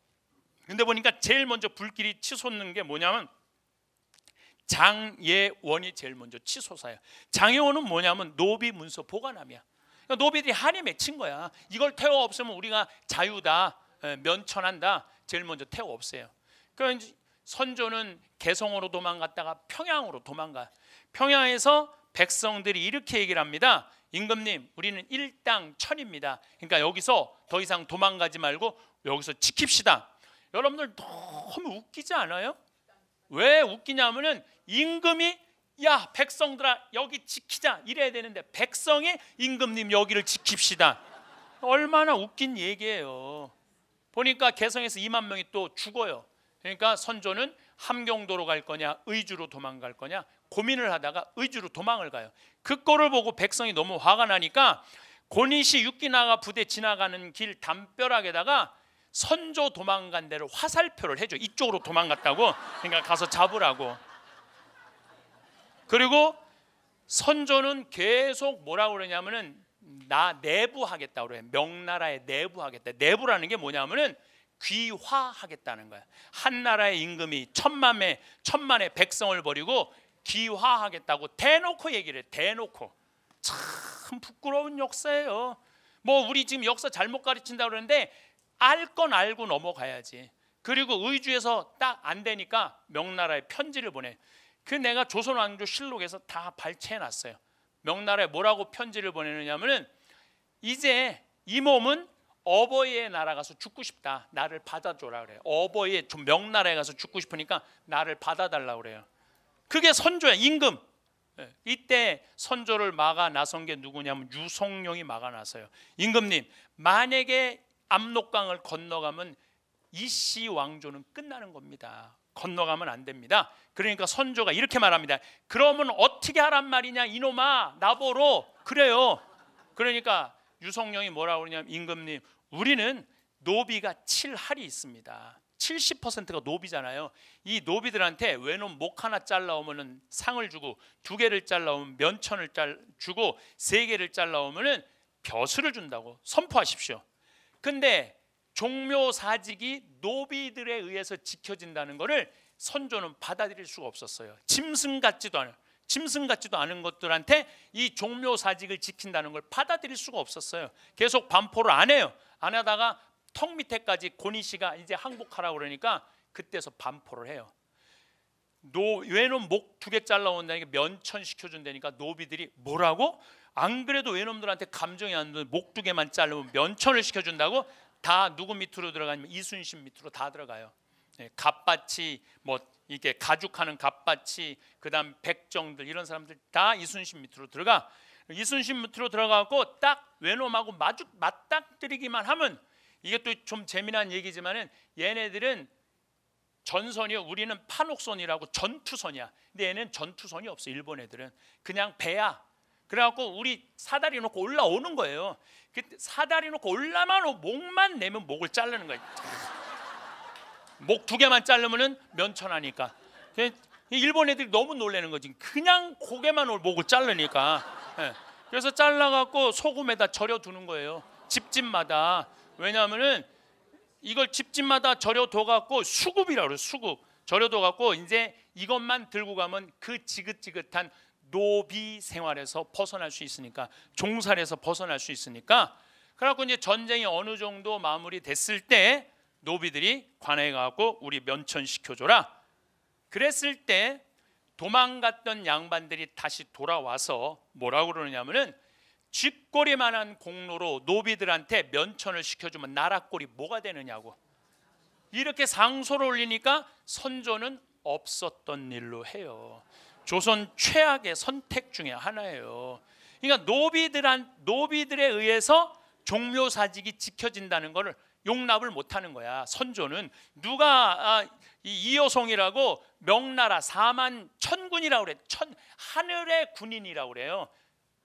근데 보니까 제일 먼저 불길이 치솟는 게 뭐냐면 장예원이 제일 먼저 치솟아요. 장예원은 뭐냐면 노비 문서 보관함이야. 그러니까 노비들이 한이 맺힌 거야. 이걸 태워 없으면 우리가 자유다, 면천한다. 제일 먼저 태워 없애요. 그러니까 선조는 개성으로 도망갔다가 평양으로 도망가. 평양에서 백성들이 이렇게 얘기를 합니다. 임금님, 우리는 일당 천입니다. 그러니까 여기서 더 이상 도망가지 말고 여기서 지킵시다. 여러분들 너무 웃기지 않아요? 왜 웃기냐면은 임금이 야 백성들아 여기 지키자 이래야 되는데 백성이 임금님 여기를 지킵시다. 얼마나 웃긴 얘기예요. 보니까 개성에서 2만 명이 또 죽어요. 그러니까 선조는 함경도로 갈 거냐 의주로 도망갈 거냐 고민을 하다가 의주로 도망을 가요. 그 꼴을 보고 백성이 너무 화가 나니까 고니시 육기나가 부대 지나가는 길 담벼락에다가 선조 도망간 데를 화살표를 해줘. 이쪽으로 도망갔다고. 그러니까 가서 잡으라고. 그리고 선조는 계속 뭐라고 그러냐면은 나 내부하겠다 그래. 명나라에 내부하겠다. 내부라는 게 뭐냐면은 귀화하겠다는 거야. 한 나라의 임금이 천만의 천만의 백성을 버리고 귀화하겠다고 대놓고 얘기를 해. 대놓고 참 부끄러운 역사예요. 뭐 우리 지금 역사 잘못 가르친다 그러는데 알 건 알고 넘어가야지. 그리고 의주에서 딱 안 되니까 명나라에 편지를 보내. 그 내가 조선 왕조 실록에서 다 발췌해 놨어요. 명나라에 뭐라고 편지를 보내느냐면은 이제 이 몸은 어버이의 나라 가서 죽고 싶다. 나를 받아줘라 그래요. 어버이의 좀 명나라에 가서 죽고 싶으니까 나를 받아달라 그래요. 그게 선조야 임금. 예, 이때 선조를 막아 나선 게 누구냐면 유성룡이 막아 나서요. 임금님 만약에 압록강을 건너가면 이씨 왕조는 끝나는 겁니다. 건너가면 안 됩니다. 그러니까 선조가 이렇게 말합니다. 그러면 어떻게 하란 말이냐 이놈아 나보러 그래요. 그러니까 유성룡이 뭐라고 그러냐면 임금님 우리는 노비가 7할이 있습니다. 70%가 노비잖아요. 이 노비들한테 외놈 목 하나 잘라오면은 상을 주고 두 개를 잘라오면 면천을 잘 주고 세 개를 잘라오면은 벼슬을 준다고 선포하십시오. 근데 종묘 사직이 노비들에 의해서 지켜진다는 것을 선조는 받아들일 수가 없었어요. 짐승 같지도 않은 짐승 같지도 않은 것들한테 이 종묘 사직을 지킨다는 걸 받아들일 수가 없었어요. 계속 반포를 안 해요. 안 하다가 턱 밑에까지 고니시가 이제 항복하라고 그러니까 그때서 반포를 해요. 노 왜놈 목 두 개 잘라온다니까 면천 시켜준다니까 노비들이 뭐라고? 안 그래도 외놈들한테 감정이 안 드는 목두 개만 자르면 면천을 시켜준다고 다 누구 밑으로 들어가냐면 이순신 밑으로 다 들어가요. 예, 갑밭이 뭐 이게 가죽하는 갑밭이 그다음 백정들 이런 사람들 다 이순신 밑으로 들어가. 이순신 밑으로 들어가고 딱 외놈하고 마주 맞닥뜨리기만 하면 이게 또 좀 재미난 얘기지만은 얘네들은 전선이요. 우리는 판옥선이라고 전투선이야. 근데 얘는 전투선이 없어. 일본 애들은 그냥 배야. 그래갖고 우리 사다리 놓고 올라오는 거예요. 그 사다리 놓고 올라만 목만 내면 목을 자르는 거예요. 목 두 개만 자르면은 면천하니까. 그 일본 애들이 너무 놀라는 거지. 그냥 고개만 목을 자르니까. 예. 그래서 잘라갖고 소금에다 절여 두는 거예요. 집집마다. 왜냐하면은 이걸 집집마다 절여둬 갖고 수급이라 그래요. 수급. 절여둬 갖고 이제 이것만 들고 가면 그 지긋지긋한 노비 생활에서 벗어날 수 있으니까 종살에서 벗어날 수 있으니까 그래갖고 이제 전쟁이 어느 정도 마무리됐을 때 노비들이 관에 가고 우리 면천 시켜줘라. 그랬을 때 도망갔던 양반들이 다시 돌아와서 뭐라고 그러냐면은 쥐꼬리만한 공로로 노비들한테 면천을 시켜주면 나라꼴이 뭐가 되느냐고 이렇게 상소를 올리니까 선조는 없었던 일로 해요. 조선 최악의 선택 중에 하나예요. 그러니까 노비들한 노비들에 의해서 종묘 사직이 지켜진다는 것을 용납을 못하는 거야. 선조는 누가 아, 이 이여송이라고 명나라 4만 천군이라고 그래. 천 하늘의 군인이라고 그래요.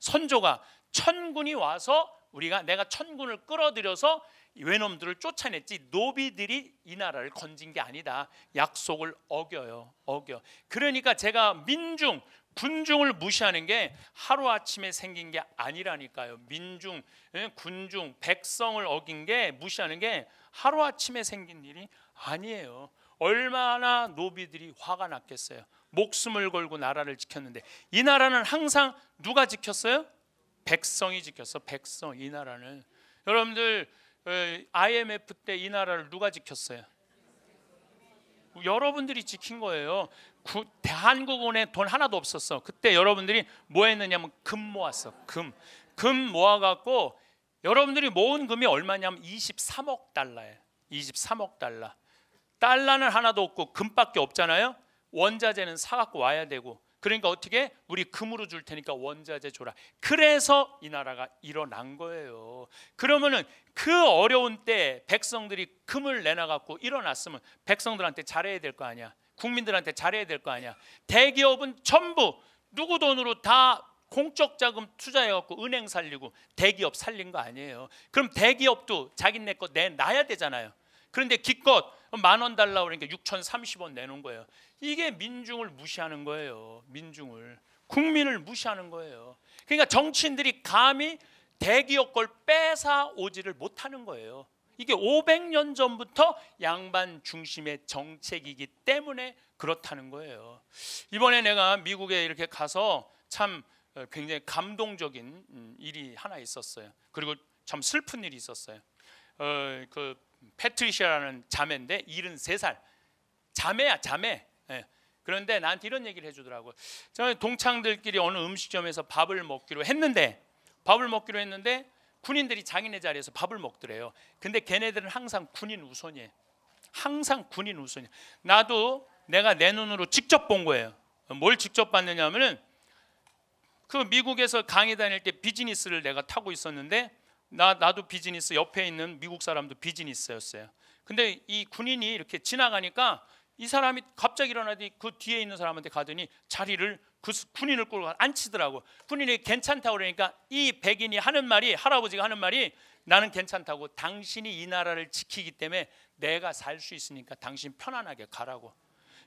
선조가 천군이 와서 우리가 내가 천군을 끌어들여서 외놈들을 쫓아냈지 노비들이 이 나라를 건진 게 아니다. 약속을 어겨요. 어겨. 그러니까 제가 민중 군중을 무시하는 게 하루아침에 생긴 게 아니라니까요. 민중, 예, 군중, 백성을 어긴 게 무시하는 게 하루아침에 생긴 일이 아니에요. 얼마나 노비들이 화가 났겠어요. 목숨을 걸고 나라를 지켰는데 이 나라는 항상 누가 지켰어요? 백성이 지켰어. 백성 이 나라는 여러분들 IMF 때 이 나라를 누가 지켰어요? 여러분들이 지킨 거예요. 구, 대한국은에 돈 하나도 없었어. 그때 여러분들이 뭐 했느냐면 금 모았어. 금. 금 모아 갖고 여러분들이 모은 금이 얼마냐면 23억 달러예요. 23억 달러. 달러는 하나도 없고 금밖에 없잖아요. 원자재는 사 갖고 와야 되고 그러니까 어떻게 우리 금으로 줄 테니까 원자재 줘라. 그래서 이 나라가 일어난 거예요. 그러면은 그 어려운 때 백성들이 금을 내놔 갖고 일어났으면 백성들한테 잘해야 될 거 아니야. 국민들한테 잘해야 될 거 아니야. 대기업은 전부 누구 돈으로 다 공적 자금 투자해 갖고 은행 살리고 대기업 살린 거 아니에요. 그럼 대기업도 자기네 거 내놔야 되잖아요. 그런데 기껏 만 원 달라 그러니까 6,030원 내놓은 거예요. 이게 민중을 무시하는 거예요. 민중을 국민을 무시하는 거예요. 그러니까 정치인들이 감히 대기업 걸 뺏어 오지를 못하는 거예요. 이게 500년 전부터 양반 중심의 정책이기 때문에 그렇다는 거예요. 이번에 내가 미국에 이렇게 가서 참 어, 굉장히 감동적인 음, 일이 하나 있었어요. 그리고 참 슬픈 일이 있었어요. 어, 그 패트리시아라는 자매인데 73살 자매야 자매. 예. 그런데 나한테 이런 얘기를 해주더라고. 저 동창들끼리 어느 음식점에서 밥을 먹기로 했는데 밥을 먹기로 했는데 군인들이 자기네 자리에서 밥을 먹더래요. 근데 걔네들은 항상 군인 우선이에요. 항상 군인 우선이에요. 나도 내가 내 눈으로 직접 본 거예요. 뭘 직접 봤느냐면은 그 미국에서 강의 다닐 때 비즈니스를 내가 타고 있었는데 나 나도 비즈니스 옆에 있는 미국 사람도 비즈니스였어요. 근데 이 군인이 이렇게 지나가니까 이 사람이 갑자기 일어나더니 그 뒤에 있는 사람한테 가더니 자리를 그 군인을 끌고 앉히더라고. 군인이 괜찮다고 그러니까 이 백인이 하는 말이 할아버지가 하는 말이 나는 괜찮다고 당신이 이 나라를 지키기 때문에 내가 살 수 있으니까 당신 편안하게 가라고.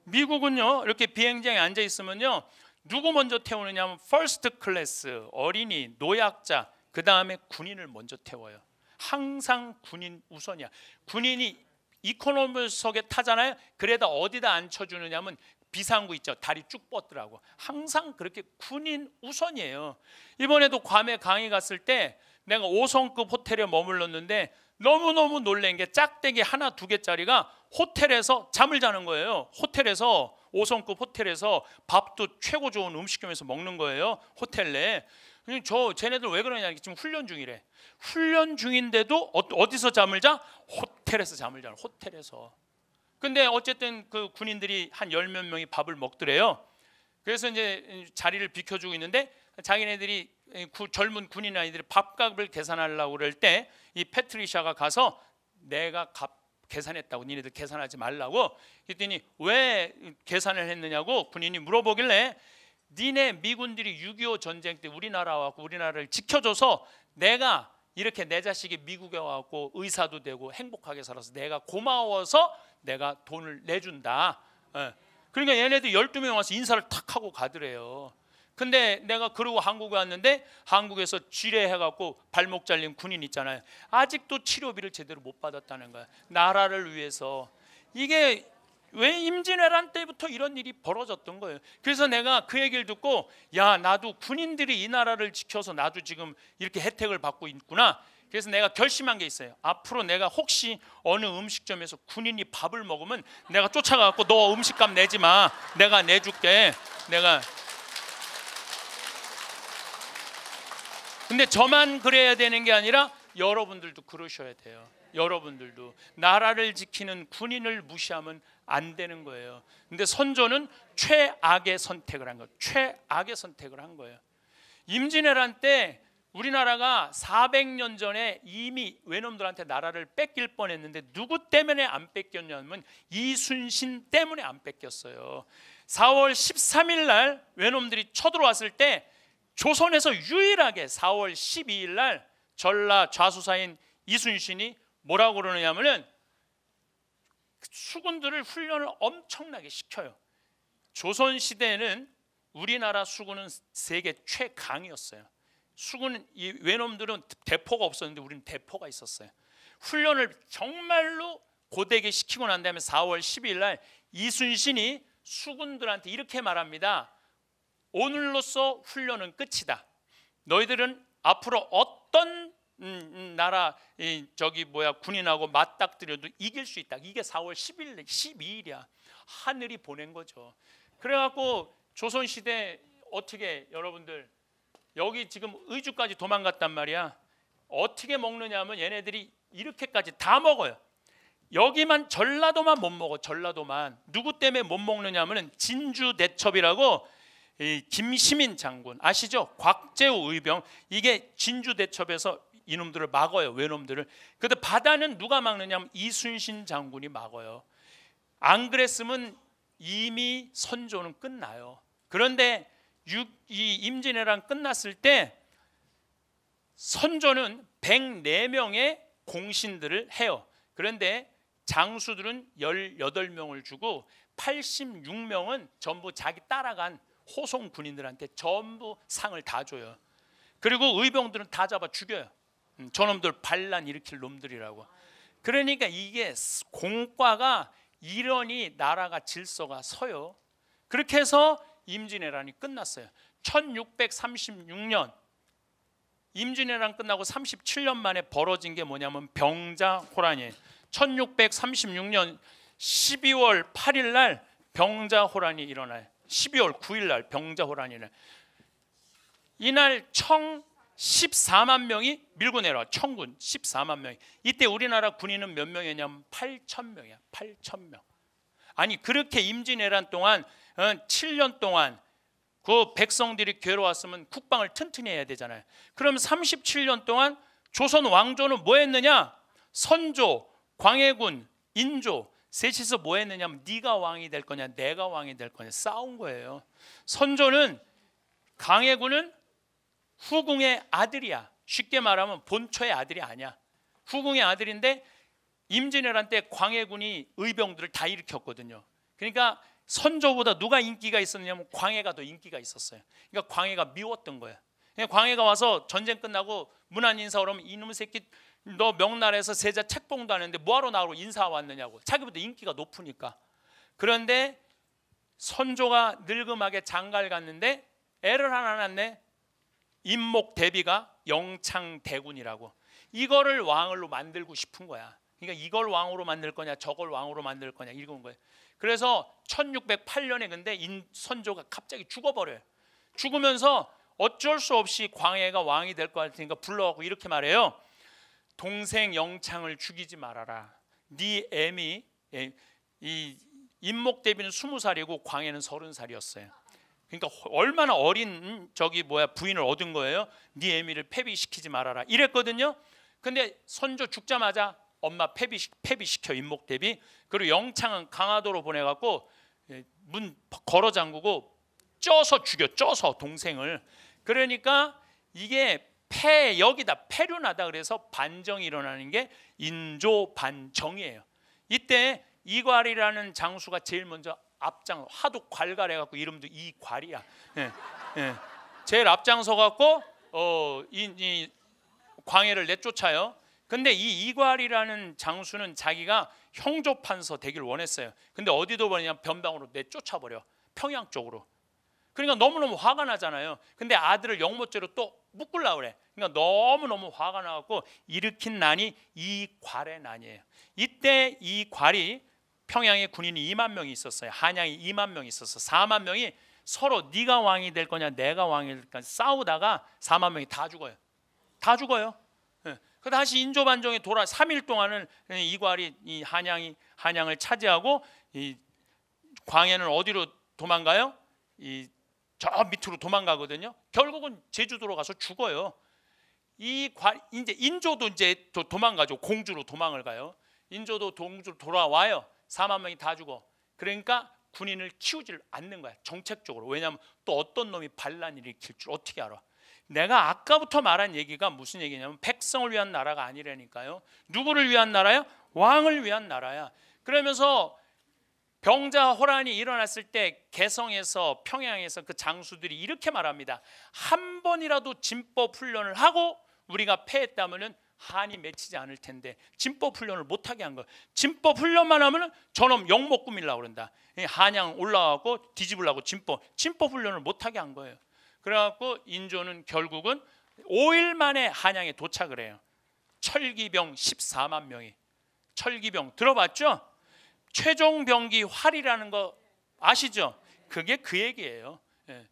미국은요 이렇게 비행장에 앉아 있으면요 누구 먼저 태우느냐면 first class 어린이 노약자 그 다음에 군인을 먼저 태워요. 항상 군인 우선이야. 군인이 이코노미석에 타잖아요. 그래도 어디다 앉혀주느냐면 비상구 있죠. 다리 쭉 뻗더라고. 항상 그렇게 군인 우선이에요. 이번에도 괌에 강의 갔을 때 내가 5성급 호텔에 머물렀는데 너무너무 놀란 게 짝대기 하나 두 개짜리가 호텔에서 잠을 자는 거예요. 호텔에서 5성급 호텔에서 밥도 최고 좋은 음식점에서 먹는 거예요. 호텔 내에. 저 쟤네들 왜 그러냐 지금 훈련 중이래. 훈련 중인데도 어- 어디서 잠을 자? 호텔에서 잠을 자. 호텔에서. 근데 어쨌든 그 군인들이 한 열 몇 명이 밥을 먹더래요. 그래서 이제 자리를 비켜주고 있는데 자기네들이 구- 젊은 군인 아이들이 밥값을 계산하려고 그럴 때 이 패트리샤가 가서 내가 값 계산했다고 니네들 계산하지 말라고 그랬더니 왜 계산을 했느냐고 군인이 물어보길래 니네 미군들이 6.25 전쟁 때 우리나라 와고 우리나라를 지켜줘서 내가 이렇게 내 자식이 미국에 와고 의사도 되고 행복하게 살아서 내가 고마워서 내가 돈을 내준다. 예. 그러니까 얘네들 12명 와서 인사를 탁 하고 가더래요. 근데 내가 그러고 한국에 왔는데 한국에서 지뢰해갖고 발목 잘린 군인 있잖아요. 아직도 치료비를 제대로 못 받았다는 거야. 나라를 위해서 이게 왜 임진왜란 때부터 이런 일이 벌어졌던 거예요. 그래서 내가 그 얘기를 듣고 야 나도 군인들이 이 나라를 지켜서 나도 지금 이렇게 혜택을 받고 있구나. 그래서 내가 결심한 게 있어요. 앞으로 내가 혹시 어느 음식점에서 군인이 밥을 먹으면 내가 쫓아가고 너 음식값 내지 마. 내가 내줄게. 내가 근데 저만 그래야 되는 게 아니라 여러분들도 그러셔야 돼요. 여러분들도 나라를 지키는 군인을 무시하면 안 되는 거예요. 근데 선조는 최악의 선택을 한 거예요. 최악의 선택을 한 거예요. 임진왜란 때 우리나라가 400년 전에 이미 외놈들한테 나라를 뺏길 뻔했는데 누구 때문에 안 뺏겼냐면 이순신 때문에 안 뺏겼어요. 4월 13일 날 외놈들이 쳐들어왔을 때 조선에서 유일하게 4월 12일 날 전라 좌수사인 이순신이 뭐라고 그러느냐면은 수군들을 훈련을 엄청나게 시켜요. 조선 시대에는 우리나라 수군은 세계 최강이었어요. 수군 이 외놈들은 대포가 없었는데 우리는 대포가 있었어요. 훈련을 정말로 고되게 시키고 난 다음에 4월 10일 날 이순신이 수군들한테 이렇게 말합니다. 오늘로써 훈련은 끝이다. 너희들은 앞으로 어떤 음, 음, 나라 이, 저기 뭐야 군인하고 맞닥뜨려도 이길 수 있다. 이게 4월 10일 12일이야. 하늘이 보낸 거죠. 그래갖고 조선 시대 어떻게 여러분들 여기 지금 의주까지 도망갔단 말이야. 어떻게 먹느냐면 얘네들이 이렇게까지 다 먹어요. 여기만 전라도만 못 먹어. 전라도만 누구 때문에 못 먹느냐면은 진주 대첩이라고 이 김시민 장군 아시죠? 곽재우 의병 이게 진주 대첩에서 이놈들을 막어요. 외놈들을. 근데 바다는 누가 막느냐면 이순신 장군이 막어요. 안 그랬으면 이미 선조는 끝나요. 그런데 육- 이 임진왜란 끝났을 때 선조는 104명의 공신들을 해요. 그런데 장수들은 18명을 주고 86명은 전부 자기 따라간 호송 군인들한테 전부 상을 다 줘요. 그리고 의병들은 다 잡아 죽여요. 음, 저놈들 반란 일으킬 놈들이라고. 그러니까 이게 공과가 이러니 나라가 질서가 서요. 그렇게 해서 임진왜란이 끝났어요. 1636년 임진왜란 끝나고 37년 만에 벌어진 게 뭐냐면 병자호란이에요. 1636년 12월 8일 날 병자호란이 일어나요. 12월 9일 날 병자호란이 날. 이날 청 14만 명이 밀고 내려와 청군 14만 명이. 이때 우리나라 군인은 몇 명이냐면 8천 명이야 8천 명. 아니 그렇게 임진왜란 동안 7년 동안 그 백성들이 괴로웠으면 국방을 튼튼히 해야 되잖아요. 그럼 37년 동안 조선 왕조는 뭐 했느냐? 선조 광해군 인조 셋이서 뭐 했느냐면 네가 왕이 될 거냐 내가 왕이 될 거냐 싸운 거예요. 선조는 강해군은 후궁의 아들이야. 쉽게 말하면 본초의 아들이 아니야. 후궁의 아들인데 임진왜란 때 광해군이 의병들을 다 일으켰거든요. 그러니까 선조보다 누가 인기가 있었냐면 광해가 더 인기가 있었어요. 그러니까 광해가 미웠던 거야. 광해가 와서 전쟁 끝나고 문안 인사 오면 이놈 새끼 너 명나라에서 세자 책봉도 하는데 뭐하러 나하고 인사 왔느냐고. 자기보다 인기가 높으니까. 그런데 선조가 늙음하게 장가를 갔는데 애를 하나 낳네. 임목 대비가 영창 대군이라고 이거를 왕으로 만들고 싶은 거야. 그러니까 이걸 왕으로 만들 거냐 저걸 왕으로 만들 거냐 이런 거예요. 그래서 1608년에 근데 인 선조가 갑자기 죽어버려요. 죽으면서 어쩔 수 없이 광해가 왕이 될 것 같으니까 불러갖고 이렇게 말해요. 동생 영창을 죽이지 말아라. 네 애미 이 임목 대비는 스무 살이고 광해는 서른 살이었어요. 그러니까 얼마나 어린 저기 뭐야 부인을 얻은 거예요. 네 애미를 폐비시키지 말아라. 이랬거든요. 근데 선조 죽자마자 엄마 폐비 폐비시켜 임목 대비. 그리고 영창은 강화도로 보내 갖고 예, 문 걸어 잠그고 쪄서 죽여 쪄서 동생을. 그러니까 이게 폐 여기다 폐륜하다 그래서 반정이 일어나는 게 인조 반정이에요. 이때 이괄이라는 장수가 제일 먼저 앞장 하도 괄괄해 갖고 이름도 이괄이야. 예, 예. 제일 앞장서 갖고 어, 이, 이 광해를 내쫓아요. 근데 이 이괄이라는 장수는 자기가 형조판서 되길 원했어요. 근데 어디도 보냐 변방으로 내쫓아 버려. 평양 쪽으로. 그러니까 너무너무 화가 나잖아요. 근데 아들을 영모죄로 또 묶으려 그래. 그러니까 너무너무 화가 나갖고 일으킨 난이 이괄의 난이에요. 이때 이괄이 평양에 군인이 2만 명이 있었어요. 한양이 2만 명이 있었어. 4만 명이 서로 네가 왕이 될 거냐 내가 왕이 될 거냐 싸우다가 4만 명이 다 죽어요. 다 죽어요. 예. 그 다시 인조반정에 돌아 3일 동안은 이괄이 이 한양이 한양을 차지하고 이 광해는 어디로 도망가요? 이 저 밑으로 도망가거든요. 결국은 제주도로 가서 죽어요. 이 관, 이제 인조도 이제 도망가죠. 공주로 도망을 가요. 인조도 동주로 돌아와요. 4만 명이 다 죽어. 그러니까 군인을 키우질 않는 거야. 정책적으로. 왜냐하면 또 어떤 놈이 반란을 일으킬 줄 어떻게 알아? 내가 아까부터 말한 얘기가 무슨 얘기냐면 백성을 위한 나라가 아니라니까요. 누구를 위한 나라야? 왕을 위한 나라야. 그러면서 병자 호란이 일어났을 때 개성에서 평양에서 그 장수들이 이렇게 말합니다. 한 번이라도 진법 훈련을 하고 우리가 패했다면은 한이 맺히지 않을 텐데 진법 훈련을 못하게 한 거예요. 진법 훈련만 하면 저놈 영목 꾸밀라고 그런다. 한양 올라가고 뒤집으려고 진법 진법 훈련을 못하게 한 거예요. 그래갖고 인조는 결국은 5일 만에 한양에 도착을 해요. 철기병 14만 명이 철기병 들어봤죠? 최종 병기 활이라는 거 아시죠? 그게 그 얘기예요.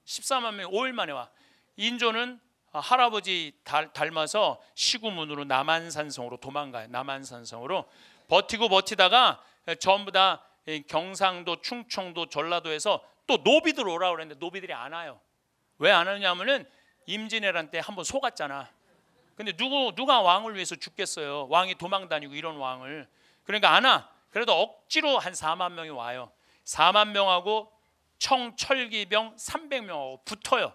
14만 명 5일 만에 와. 인조는 아, 할아버지 닮아서 시구문으로 남한산성으로 도망가요. 남한산성으로 버티고 버티다가 전부 다 경상도, 충청도, 전라도에서 또 노비들 오라 그랬는데 노비들이 안 와요. 왜 안 오냐면은 임진왜란 때 한번 속았잖아. 근데 누구 누가 왕을 위해서 죽겠어요? 왕이 도망 다니고 이런 왕을. 그러니까 안 와. 그래도 억지로 한 4만 명이 와요. 4만 명하고 청철기병 300명하고 붙어요.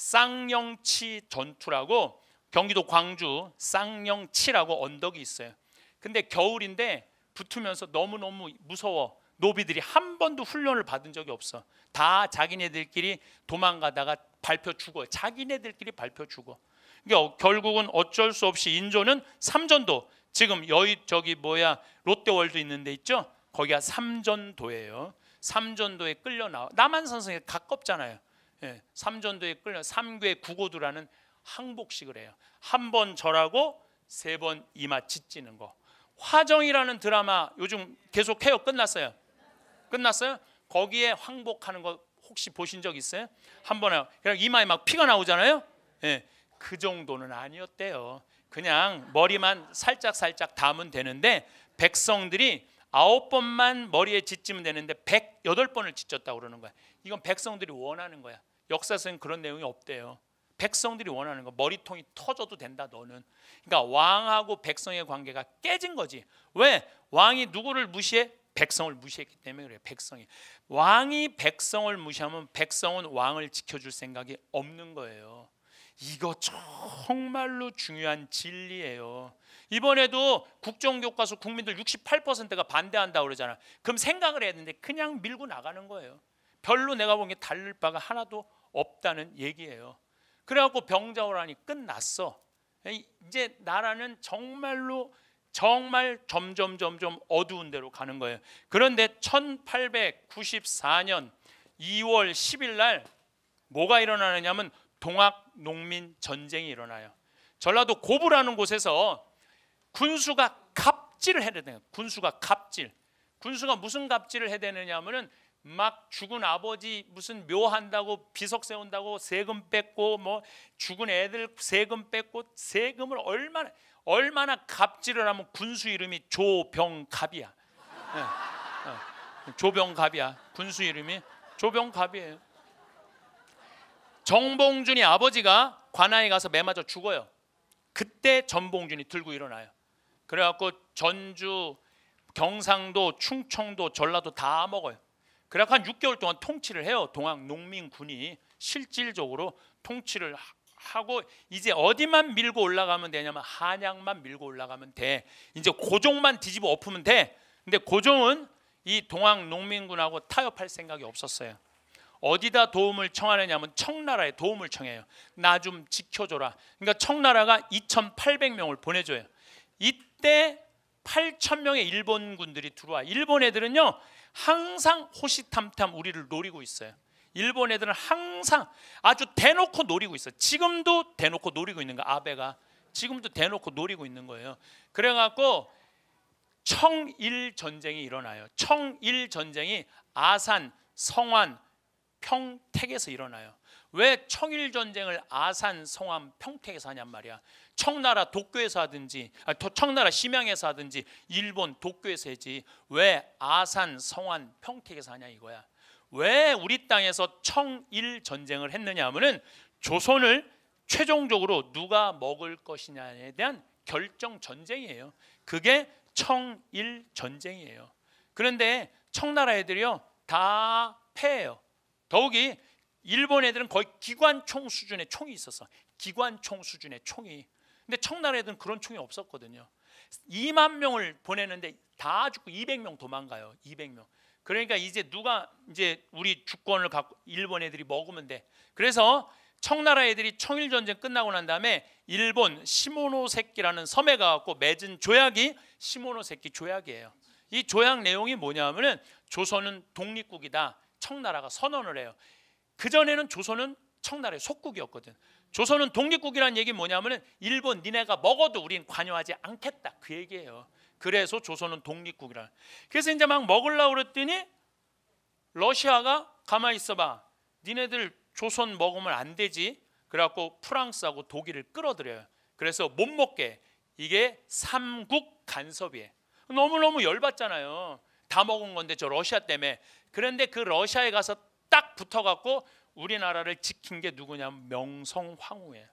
쌍영치 전투라고 경기도 광주 쌍영치라고 언덕이 있어요. 근데 겨울인데 붙으면서 너무너무 무서워. 노비들이 한 번도 훈련을 받은 적이 없어. 다 자기네들끼리 도망가다가 발표 죽어. 자기네들끼리 발표 죽어. 그러니까 결국은 어쩔 수 없이 인조는 삼전도 지금 여의 저기 뭐야 롯데월드 있는데 있죠? 거기가 삼전도예요. 삼전도에 끌려 나와 남한산성에 가깝잖아요. 예, 삼전도에 끌려 삼괴 구고두라는 항복식을 해요. 한 번 절하고 세 번 이마 짓지는 거. 화정이라는 드라마 요즘 계속 해요. 끝났어요. 끝났어요? 거기에 항복하는 거 혹시 보신 적 있어요? 한 번에 그냥 이마에 막 피가 나오잖아요. 예, 그 정도는 아니었대요. 그냥 머리만 살짝 살짝 담으면 되는데 백성들이 아홉 번만 머리에 짓지면 되는데 백여덟 번을 짓졌다고 그러는 거야. 이건 백성들이 원하는 거야. 역사에서는 그런 내용이 없대요. 백성들이 원하는 거 머리통이 터져도 된다 너는. 그러니까 왕하고 백성의 관계가 깨진 거지. 왜? 왕이 누구를 무시해? 백성을 무시했기 때문에 그래요. 백성이 왕이 백성을 무시하면 백성은 왕을 지켜줄 생각이 없는 거예요. 이거 정말로 중요한 진리예요. 이번에도 국정교과서 국민들 68%가 반대한다 그러잖아. 그럼 생각을 해야 되는데 그냥 밀고 나가는 거예요. 별로 내가 보기에 달릴 바가 하나도 없다는 얘기예요. 그래갖고 병자호란이 끝났어. 이제 나라는 정말로 정말 점점 점점 어두운 데로 가는 거예요. 그런데 1894년 2월 10일 날 뭐가 일어나느냐면 동학 농민 전쟁이 일어나요. 전라도 고부라는 곳에서 군수가 갑질을 해야 되는 군수가 갑질. 군수가 무슨 갑질을 해야 되느냐면은 막 죽은 아버지 무슨 묘한다고 비석 세운다고 세금 뺏고 뭐 죽은 애들 세금 뺏고 세금을 얼마나 얼마나 갑질을 하면 군수 이름이 조병갑이야. 네. 네. 조병갑이야. 군수 이름이 조병갑이에요. 정봉준이 아버지가 관아에 가서 매 맞아 죽어요. 그때 전봉준이 들고 일어나요. 그래갖고 전주, 경상도, 충청도, 전라도 다 먹어요. 그래갖고 한 6개월 동안 통치를 해요. 동학 농민군이 실질적으로 통치를 하고 이제 어디만 밀고 올라가면 되냐면 한양만 밀고 올라가면 돼. 이제 고종만 뒤집어 엎으면 돼. 근데 고종은 이 동학 농민군하고 타협할 생각이 없었어요. 어디다 도움을 청하느냐면 청나라에 도움을 청해요. 나 좀 지켜줘라. 그러니까 청나라가 2,800명을 보내줘요. 이때 8천 명의 일본군들이 들어와. 일본 애들은요 항상 호시탐탐 우리를 노리고 있어요. 일본 애들은 항상 아주 대놓고 노리고 있어요. 지금도 대놓고 노리고 있는 거 아베가 지금도 대놓고 노리고 있는 거예요. 그래갖고 청일 전쟁이 일어나요. 청일 전쟁이 아산, 성안, 평택에서 일어나요. 왜 청일 전쟁을 아산, 성암, 평택에서 하냔 말이야. 청나라 도쿄에서 하든지 아, 청나라 심양에서 하든지 일본 도쿄에서 하지 왜 아산, 성안, 평택에서 하냐 이거야. 왜 우리 땅에서 청일 전쟁을 했느냐 하면은 조선을 최종적으로 누가 먹을 것이냐에 대한 결정 전쟁이에요. 그게 청일 전쟁이에요. 그런데 청나라 애들이요 다 패해요. 더욱이 일본 애들은 거의 기관총 수준의 총이 있었어. 기관총 수준의 총이. 근데 청나라 애들은 그런 총이 없었거든요. 2만 명을 보내는데 다 죽고 200명 도망가요. 200명. 그러니까 이제 누가 이제 우리 주권을 갖고 일본 애들이 먹으면 돼. 그래서 청나라 애들이 청일 전쟁 끝나고 난 다음에 일본 시모노세키라는 섬에 가갖고 맺은 조약이 시모노세키 조약이에요. 이 조약 내용이 뭐냐면은 조선은 독립국이다. 청나라가 선언을 해요. 그 전에는 조선은 청나라의 속국이었거든. 조선은 독립국이라는 얘기 뭐냐면은 일본 니네가 먹어도 우린 관여하지 않겠다 그 얘기예요. 그래서 조선은 독립국이라. 그래서 이제 막 먹으려고 그랬더니 러시아가 가만히 있어봐. 니네들 조선 먹으면 안 되지. 그래갖고 프랑스하고 독일을 끌어들여요. 그래서 못 먹게 이게 삼국 간섭이에요. 너무너무 열받잖아요. 다 먹은 건데 저 러시아 때문에 그런데 그 러시아에 가서 딱 붙어갖고 우리나라를 지킨 게 누구냐면 명성황후예요.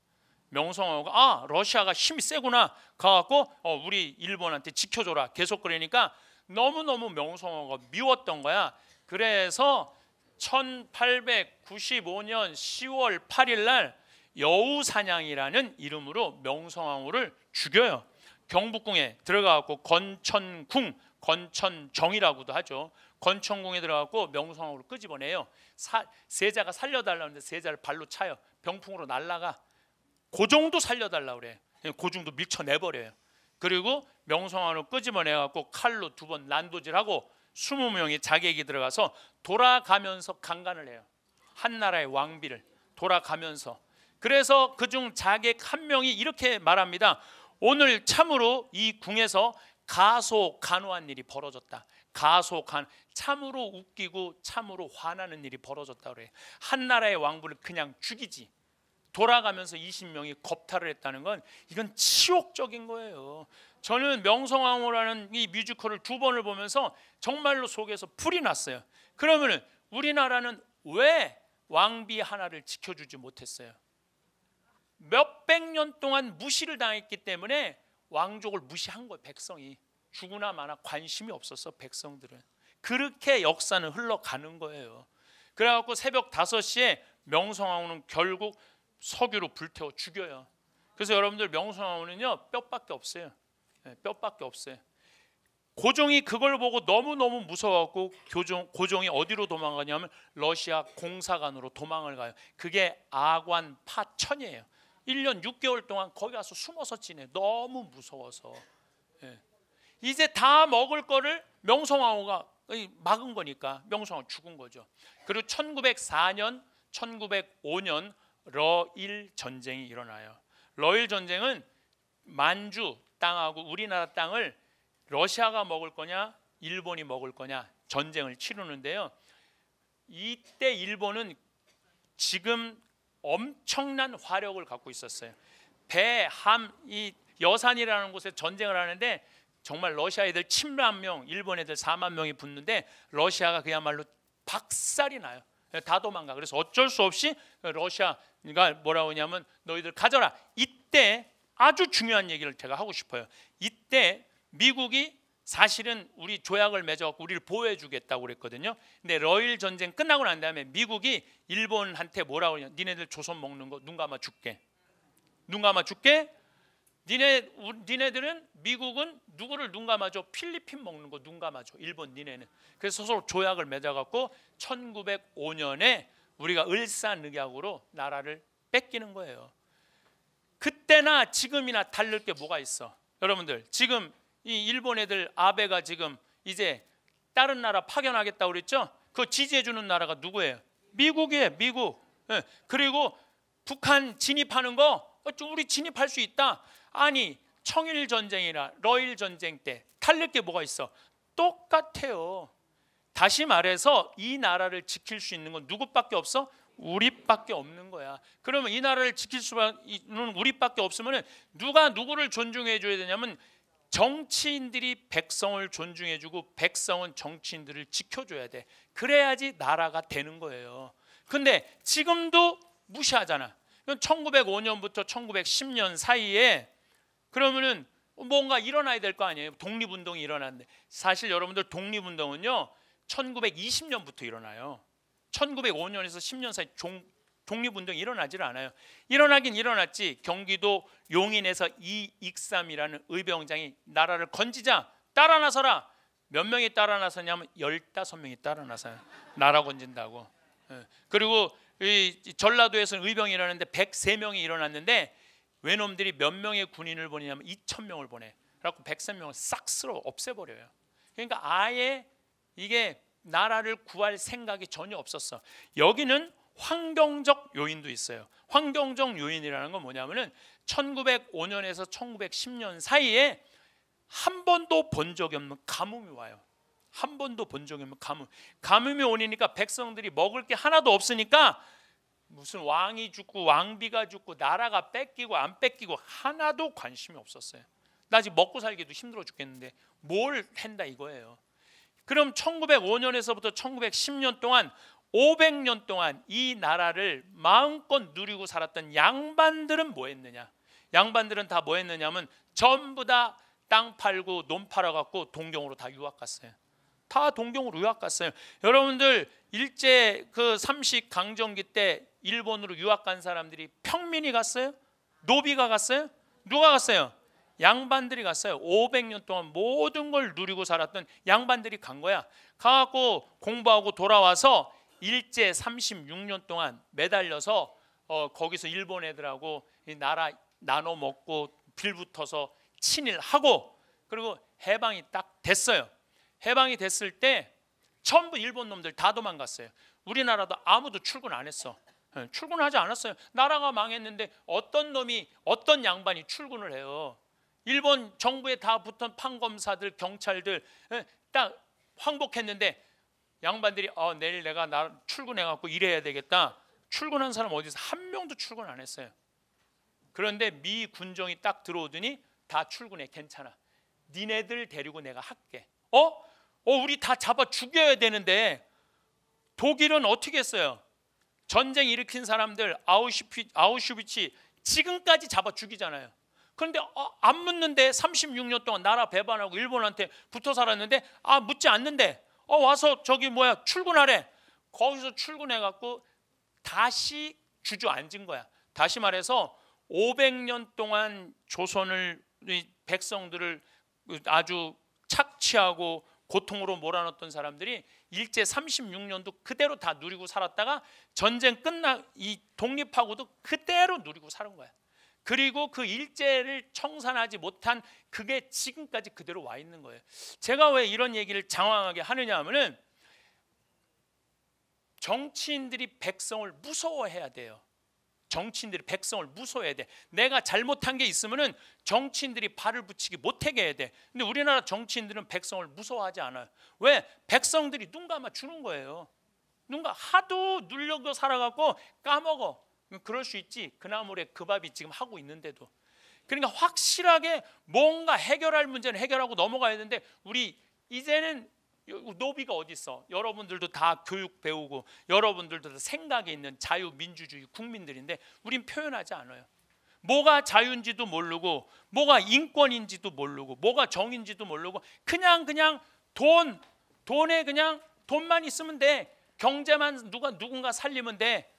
명성황후가 아 러시아가 힘이 세구나 가갖고 어, 우리 일본한테 지켜줘라 계속 그러니까 너무 너무 명성황후가 미웠던 거야. 그래서 1895년 10월 8일 날 여우사냥이라는 이름으로 명성황후를 죽여요. 경북궁에 들어가갖고 건천궁, 건천정이라고도 하죠. 건천궁에 들어가고 명성황후를 끄집어내요. 사, 세자가 살려달라는데 세자를 발로 차요. 병풍으로 날라가. 고종도 살려달라 그래. 고종도 밀쳐내버려요. 그리고 명성황후를 끄집어내 갖고 칼로 두 번 난도질하고 20명이 자객이 들어가서 돌아가면서 강간을 해요. 한 나라의 왕비를 돌아가면서 그래서 그중 자객 한 명이 이렇게 말합니다. 오늘 참으로 이 궁에서 가소 간호한 일이 벌어졌다. 간 참으로 웃기고 참으로 화나는 일이 벌어졌다 그래. 한 나라의 왕부를 그냥 죽이지. 돌아가면서 20명이 겁탈을 했다는 건 이건 치욕적인 거예요. 저는 명성황후라는 이 뮤지컬을 두 번을 보면서 정말로 속에서 풀이 났어요. 그러면은 우리나라는 왜 왕비 하나를 지켜주지 못했어요? 몇백 년 동안 무시를 당했기 때문에 왕족을 무시한 거예요. 백성이 죽으나 마나 관심이 없었어 백성들은 그렇게 역사는 흘러가는 거예요. 그래갖고 새벽 5시에 명성황후는 결국 석유로 불태워 죽여요. 그래서 여러분들 명성황후는요 뼈밖에 없어요. 네, 뼈밖에 없어요. 고종이 그걸 보고 너무 너무 무서워갖고 고종 고종이 어디로 도망가냐면 러시아 공사관으로 도망을 가요. 그게 아관 파천이에요. 1년 6개월 동안 거기 가서 숨어서 지내. 너무 무서워서. 예. 이제 다 먹을 거를 명성황후가 막은 거니까 명성황후 죽은 거죠. 그리고 1904년, 1905년 러일 전쟁이 일어나요. 러일 전쟁은 만주 땅하고 우리나라 땅을 러시아가 먹을 거냐, 일본이 먹을 거냐 전쟁을 치르는데요. 이때 일본은 지금 엄청난 화력을 갖고 있었어요. 배, 함, 이 여산이라는 곳에 전쟁을 하는데 정말 러시아 애들 7만 명, 일본 애들 4만 명이 붙는데 러시아가 그야말로 박살이 나요. 다 도망가. 그래서 어쩔 수 없이 러시아가 뭐라고 하냐면 너희들 가져라. 이때 아주 중요한 얘기를 제가 하고 싶어요. 이때 미국이 사실은 우리 조약을 맺어갖고 우리를 보호해 주겠다고 그랬거든요. 근데 러일 전쟁 끝나고 난 다음에 미국이 일본한테 뭐라고 그러냐. 니네들 조선 먹는 거 눈 감아 줄게. 눈 감아 줄게. 니네 니네들은 미국은 누구를 눈 감아줘? 필리핀 먹는 거 눈 감아줘. 일본 니네는. 그래서 서로 조약을 맺어 갖고 1905년에 우리가 을사늑약으로 나라를 뺏기는 거예요. 그때나 지금이나 다를 게 뭐가 있어? 여러분들 지금 이 일본 애들 아베가 지금 이제 다른 나라 파견하겠다고 그랬죠? 그 지지해 주는 나라가 누구예요? 미국이에요. 미국. 예. 그리고 북한 진입하는 거 우리 진입할 수 있다. 아니 청일 전쟁이나 러일 전쟁 때 탈릴 게 뭐가 있어? 똑같아요. 다시 말해서 이 나라를 지킬 수 있는 건 누구밖에 없어? 우리밖에 없는 거야. 그러면 이 나라를 지킬 수 있는 우리밖에 없으면 누가 누구를 존중해 줘야 되냐면 정치인들이 백성을 존중해 주고 백성은 정치인들을 지켜줘야 돼. 그래야지 나라가 되는 거예요. 근데 지금도 무시하잖아. 1905년부터 1910년 사이에 그러면은 뭔가 일어나야 될 거 아니에요. 독립운동이 일어났는데 사실 여러분들 독립운동은요 1920년부터 일어나요. 1905년에서 10년 사이 종, 독립운동이 일어나질 않아요. 일어나긴 일어났지. 경기도 용인에서 이익삼이라는 의병장이 나라를 건지자 따라 나서라. 몇 명이 따라 나서냐면 15명이 따라 나서요. 나라 건진다고. 예. 그리고 이 전라도에서는 의병이 일어났는데 103명이 일어났는데 외놈들이 몇 명의 군인을 보내냐면 2천 명을 보내. 그래갖고 103명을 싹 쓸어 없애버려요. 그러니까 아예 이게 나라를 구할 생각이 전혀 없었어. 여기는 환경적 요인도 있어요. 환경적 요인이라는 건 뭐냐면은 1905년에서 1910년 사이에 한 번도 본 적이 없는 가뭄이 와요. 한 번도 본 적이 없는 가뭄. 가뭄이 오니까 백성들이 먹을 게 하나도 없으니까 무슨 왕이 죽고 왕비가 죽고 나라가 뺏기고 안 뺏기고 하나도 관심이 없었어요. 나 지금 먹고 살기도 힘들어 죽겠는데 뭘 한다 이거예요. 그럼 1905년에서부터 1910년 동안 500년 동안 이 나라를 마음껏 누리고 살았던 양반들은 뭐 했느냐? 양반들은 다 뭐 했느냐면 전부 다 땅 팔고 논 팔아 갖고 동경으로 다 유학 갔어요. 다 동경으로 유학 갔어요. 여러분들 일제 그 삼식 강점기 때 일본으로 유학 간 사람들이 평민이 갔어요? 노비가 갔어요? 누가 갔어요? 양반들이 갔어요. 500년 동안 모든 걸 누리고 살았던 양반들이 간 거야. 가갖고 공부하고 돌아와서 일제 36년 동안 매달려서 어, 거기서 일본 애들하고 나라 나눠 먹고 빌붙어서 친일하고 그리고 해방이 딱 됐어요. 해방이 됐을 때 전부 일본 놈들 다 도망갔어요. 우리나라도 아무도 출근 안 했어. 예, 출근하지 않았어요. 나라가 망했는데 어떤 놈이 어떤 양반이 출근을 해요. 일본 정부에 다 붙은 판검사들, 경찰들 예, 딱 항복했는데 양반들이 어, 내일 내가 나 출근해 갖고 일해야 되겠다. 출근한 사람 어디서 한 명도 출근 안 했어요. 그런데 미 군정이 딱 들어오더니 다 출근해 괜찮아. 니네들 데리고 내가 할게. 어? 어 우리 다 잡아 죽여야 되는데 독일은 어떻게 했어요? 전쟁 일으킨 사람들 아우슈피, 아우슈비치 지금까지 잡아 죽이잖아요. 그런데 어, 안 묻는데 36년 동안 나라 배반하고 일본한테 붙어 살았는데 아 묻지 않는데 어 와서 저기 뭐야 출근하래. 거기서 출근해 갖고 다시 주저앉은 거야. 다시 말해서 500년 동안 조선을 이 백성들을 아주 착취하고 고통으로 몰아넣었던 사람들이 일제 36년도 그대로 다 누리고 살았다가 전쟁 끝나 이 독립하고도 그대로 누리고 사는 거야. 그리고 그 일제를 청산하지 못한 그게 지금까지 그대로 와 있는 거예요. 제가 왜 이런 얘기를 장황하게 하느냐 하면은 정치인들이 백성을 무서워해야 돼요. 정치인들이 백성을 무서워해야 돼. 내가 잘못한 게 있으면은 정치인들이 발을 붙이기 못하게 해야 돼. 근데 우리나라 정치인들은 백성을 무서워하지 않아요. 왜? 백성들이 눈 감아 주는 거예요. 눈가 하도 눌려고 살아갖고 까먹어. 그럴 수 있지. 그나물에 그 밥이 지금 하고 있는데도. 그러니까 확실하게 뭔가 해결할 문제는 해결하고 넘어가야 되는데 우리 이제는 노비가 어디 있어? 여러분들도 다 교육 배우고 여러분들도 다 생각이 있는 자유민주주의 국민들인데 우린 표현하지 않아요. 뭐가 자유인지도 모르고 뭐가 인권인지도 모르고 뭐가 정인지도 모르고 그냥 그냥 돈 돈에 그냥 돈만 있으면 돼. 경제만 누가 누군가 살리면 돼.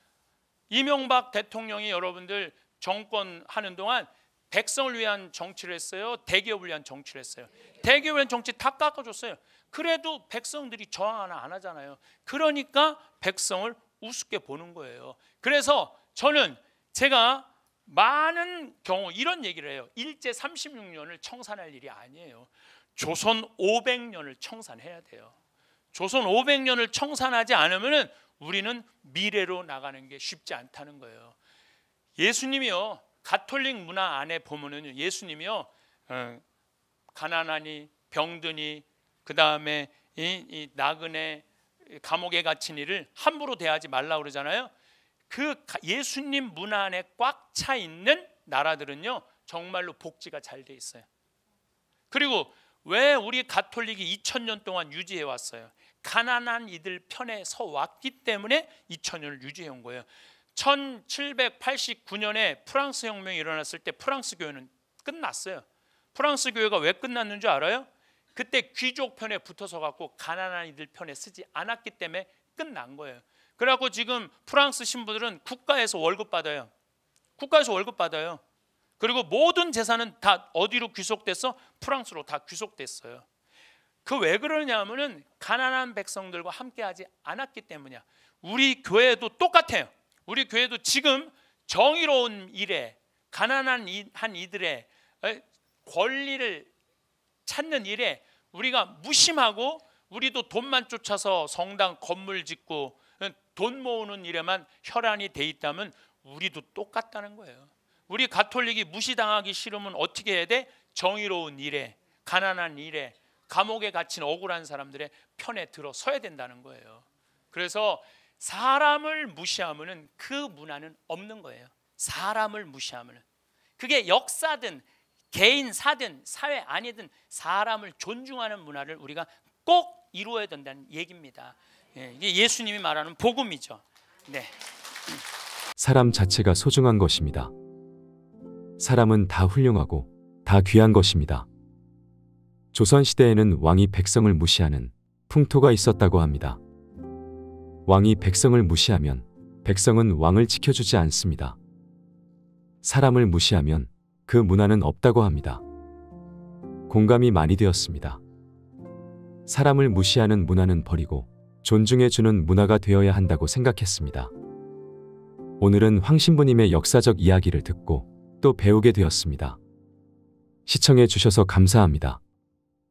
이명박 대통령이 여러분들 정권 하는 동안 백성을 위한 정치를 했어요. 대기업을 위한 정치를 했어요. 대기업을 위한 정치 다 깎아줬어요. 그래도 백성들이 저항 하나 안 하잖아요. 그러니까 백성을 우습게 보는 거예요. 그래서 저는 제가 많은 경우 이런 얘기를 해요. 일제 36년을 청산할 일이 아니에요. 조선 500년을 청산해야 돼요. 조선 500년을 청산하지 않으면 우리는 미래로 나가는 게 쉽지 않다는 거예요. 예수님이요. 가톨릭 문화 안에 보면은 예수님이요. 어, 가난하니 병드니 그 다음에 이, 이 나그네 감옥에 갇힌 이를 함부로 대하지 말라 그러잖아요. 그 예수님 문화 안에 꽉 차 있는 나라들은요 정말로 복지가 잘 돼 있어요. 그리고 왜 우리 가톨릭이 2000년 동안 유지해 왔어요? 가난한 이들 편에 서 왔기 때문에 2000년을 유지해 온 거예요. 1789년에 프랑스 혁명이 일어났을 때 프랑스 교회는 끝났어요. 프랑스 교회가 왜 끝났는 줄 알아요? 그때 귀족 편에 붙어서 갖고 가난한 이들 편에 쓰지 않았기 때문에 끝난 거예요. 그래갖고 지금 프랑스 신부들은 국가에서 월급 받아요. 국가에서 월급 받아요. 그리고 모든 재산은 다 어디로 귀속됐어? 프랑스로 다 귀속됐어요. 그 왜 그러냐면은 가난한 백성들과 함께하지 않았기 때문이야. 우리 교회도 똑같아요. 우리 교회도 지금 정의로운 일에 가난한 한 이들의 권리를 찾는 일에 우리가 무심하고 우리도 돈만 쫓아서 성당 건물 짓고 돈 모으는 일에만 혈안이 돼 있다면 우리도 똑같다는 거예요. 우리 가톨릭이 무시당하기 싫으면 어떻게 해야 돼? 정의로운 일에 가난한 일에 감옥에 갇힌 억울한 사람들의 편에 들어 서야 된다는 거예요. 그래서 사람을 무시하면은 그 문화는 없는 거예요. 사람을 무시하면은 그게 역사든 개인사든 사회 아니든 사람을 존중하는 문화를 우리가 꼭 이루어야 된다는 얘기입니다. 예, 이게 예수님이 말하는 복음이죠. 네. 사람 자체가 소중한 것입니다. 사람은 다 훌륭하고 다 귀한 것입니다. 조선 시대에는 왕이 백성을 무시하는 풍토가 있었다고 합니다. 왕이 백성을 무시하면 백성은 왕을 지켜주지 않습니다. 사람을 무시하면 그 문화는 없다고 합니다. 공감이 많이 되었습니다. 사람을 무시하는 문화는 버리고 존중해주는 문화가 되어야 한다고 생각했습니다. 오늘은 황신부님의 역사적 이야기를 듣고 또 배우게 되었습니다. 시청해 주셔서 감사합니다.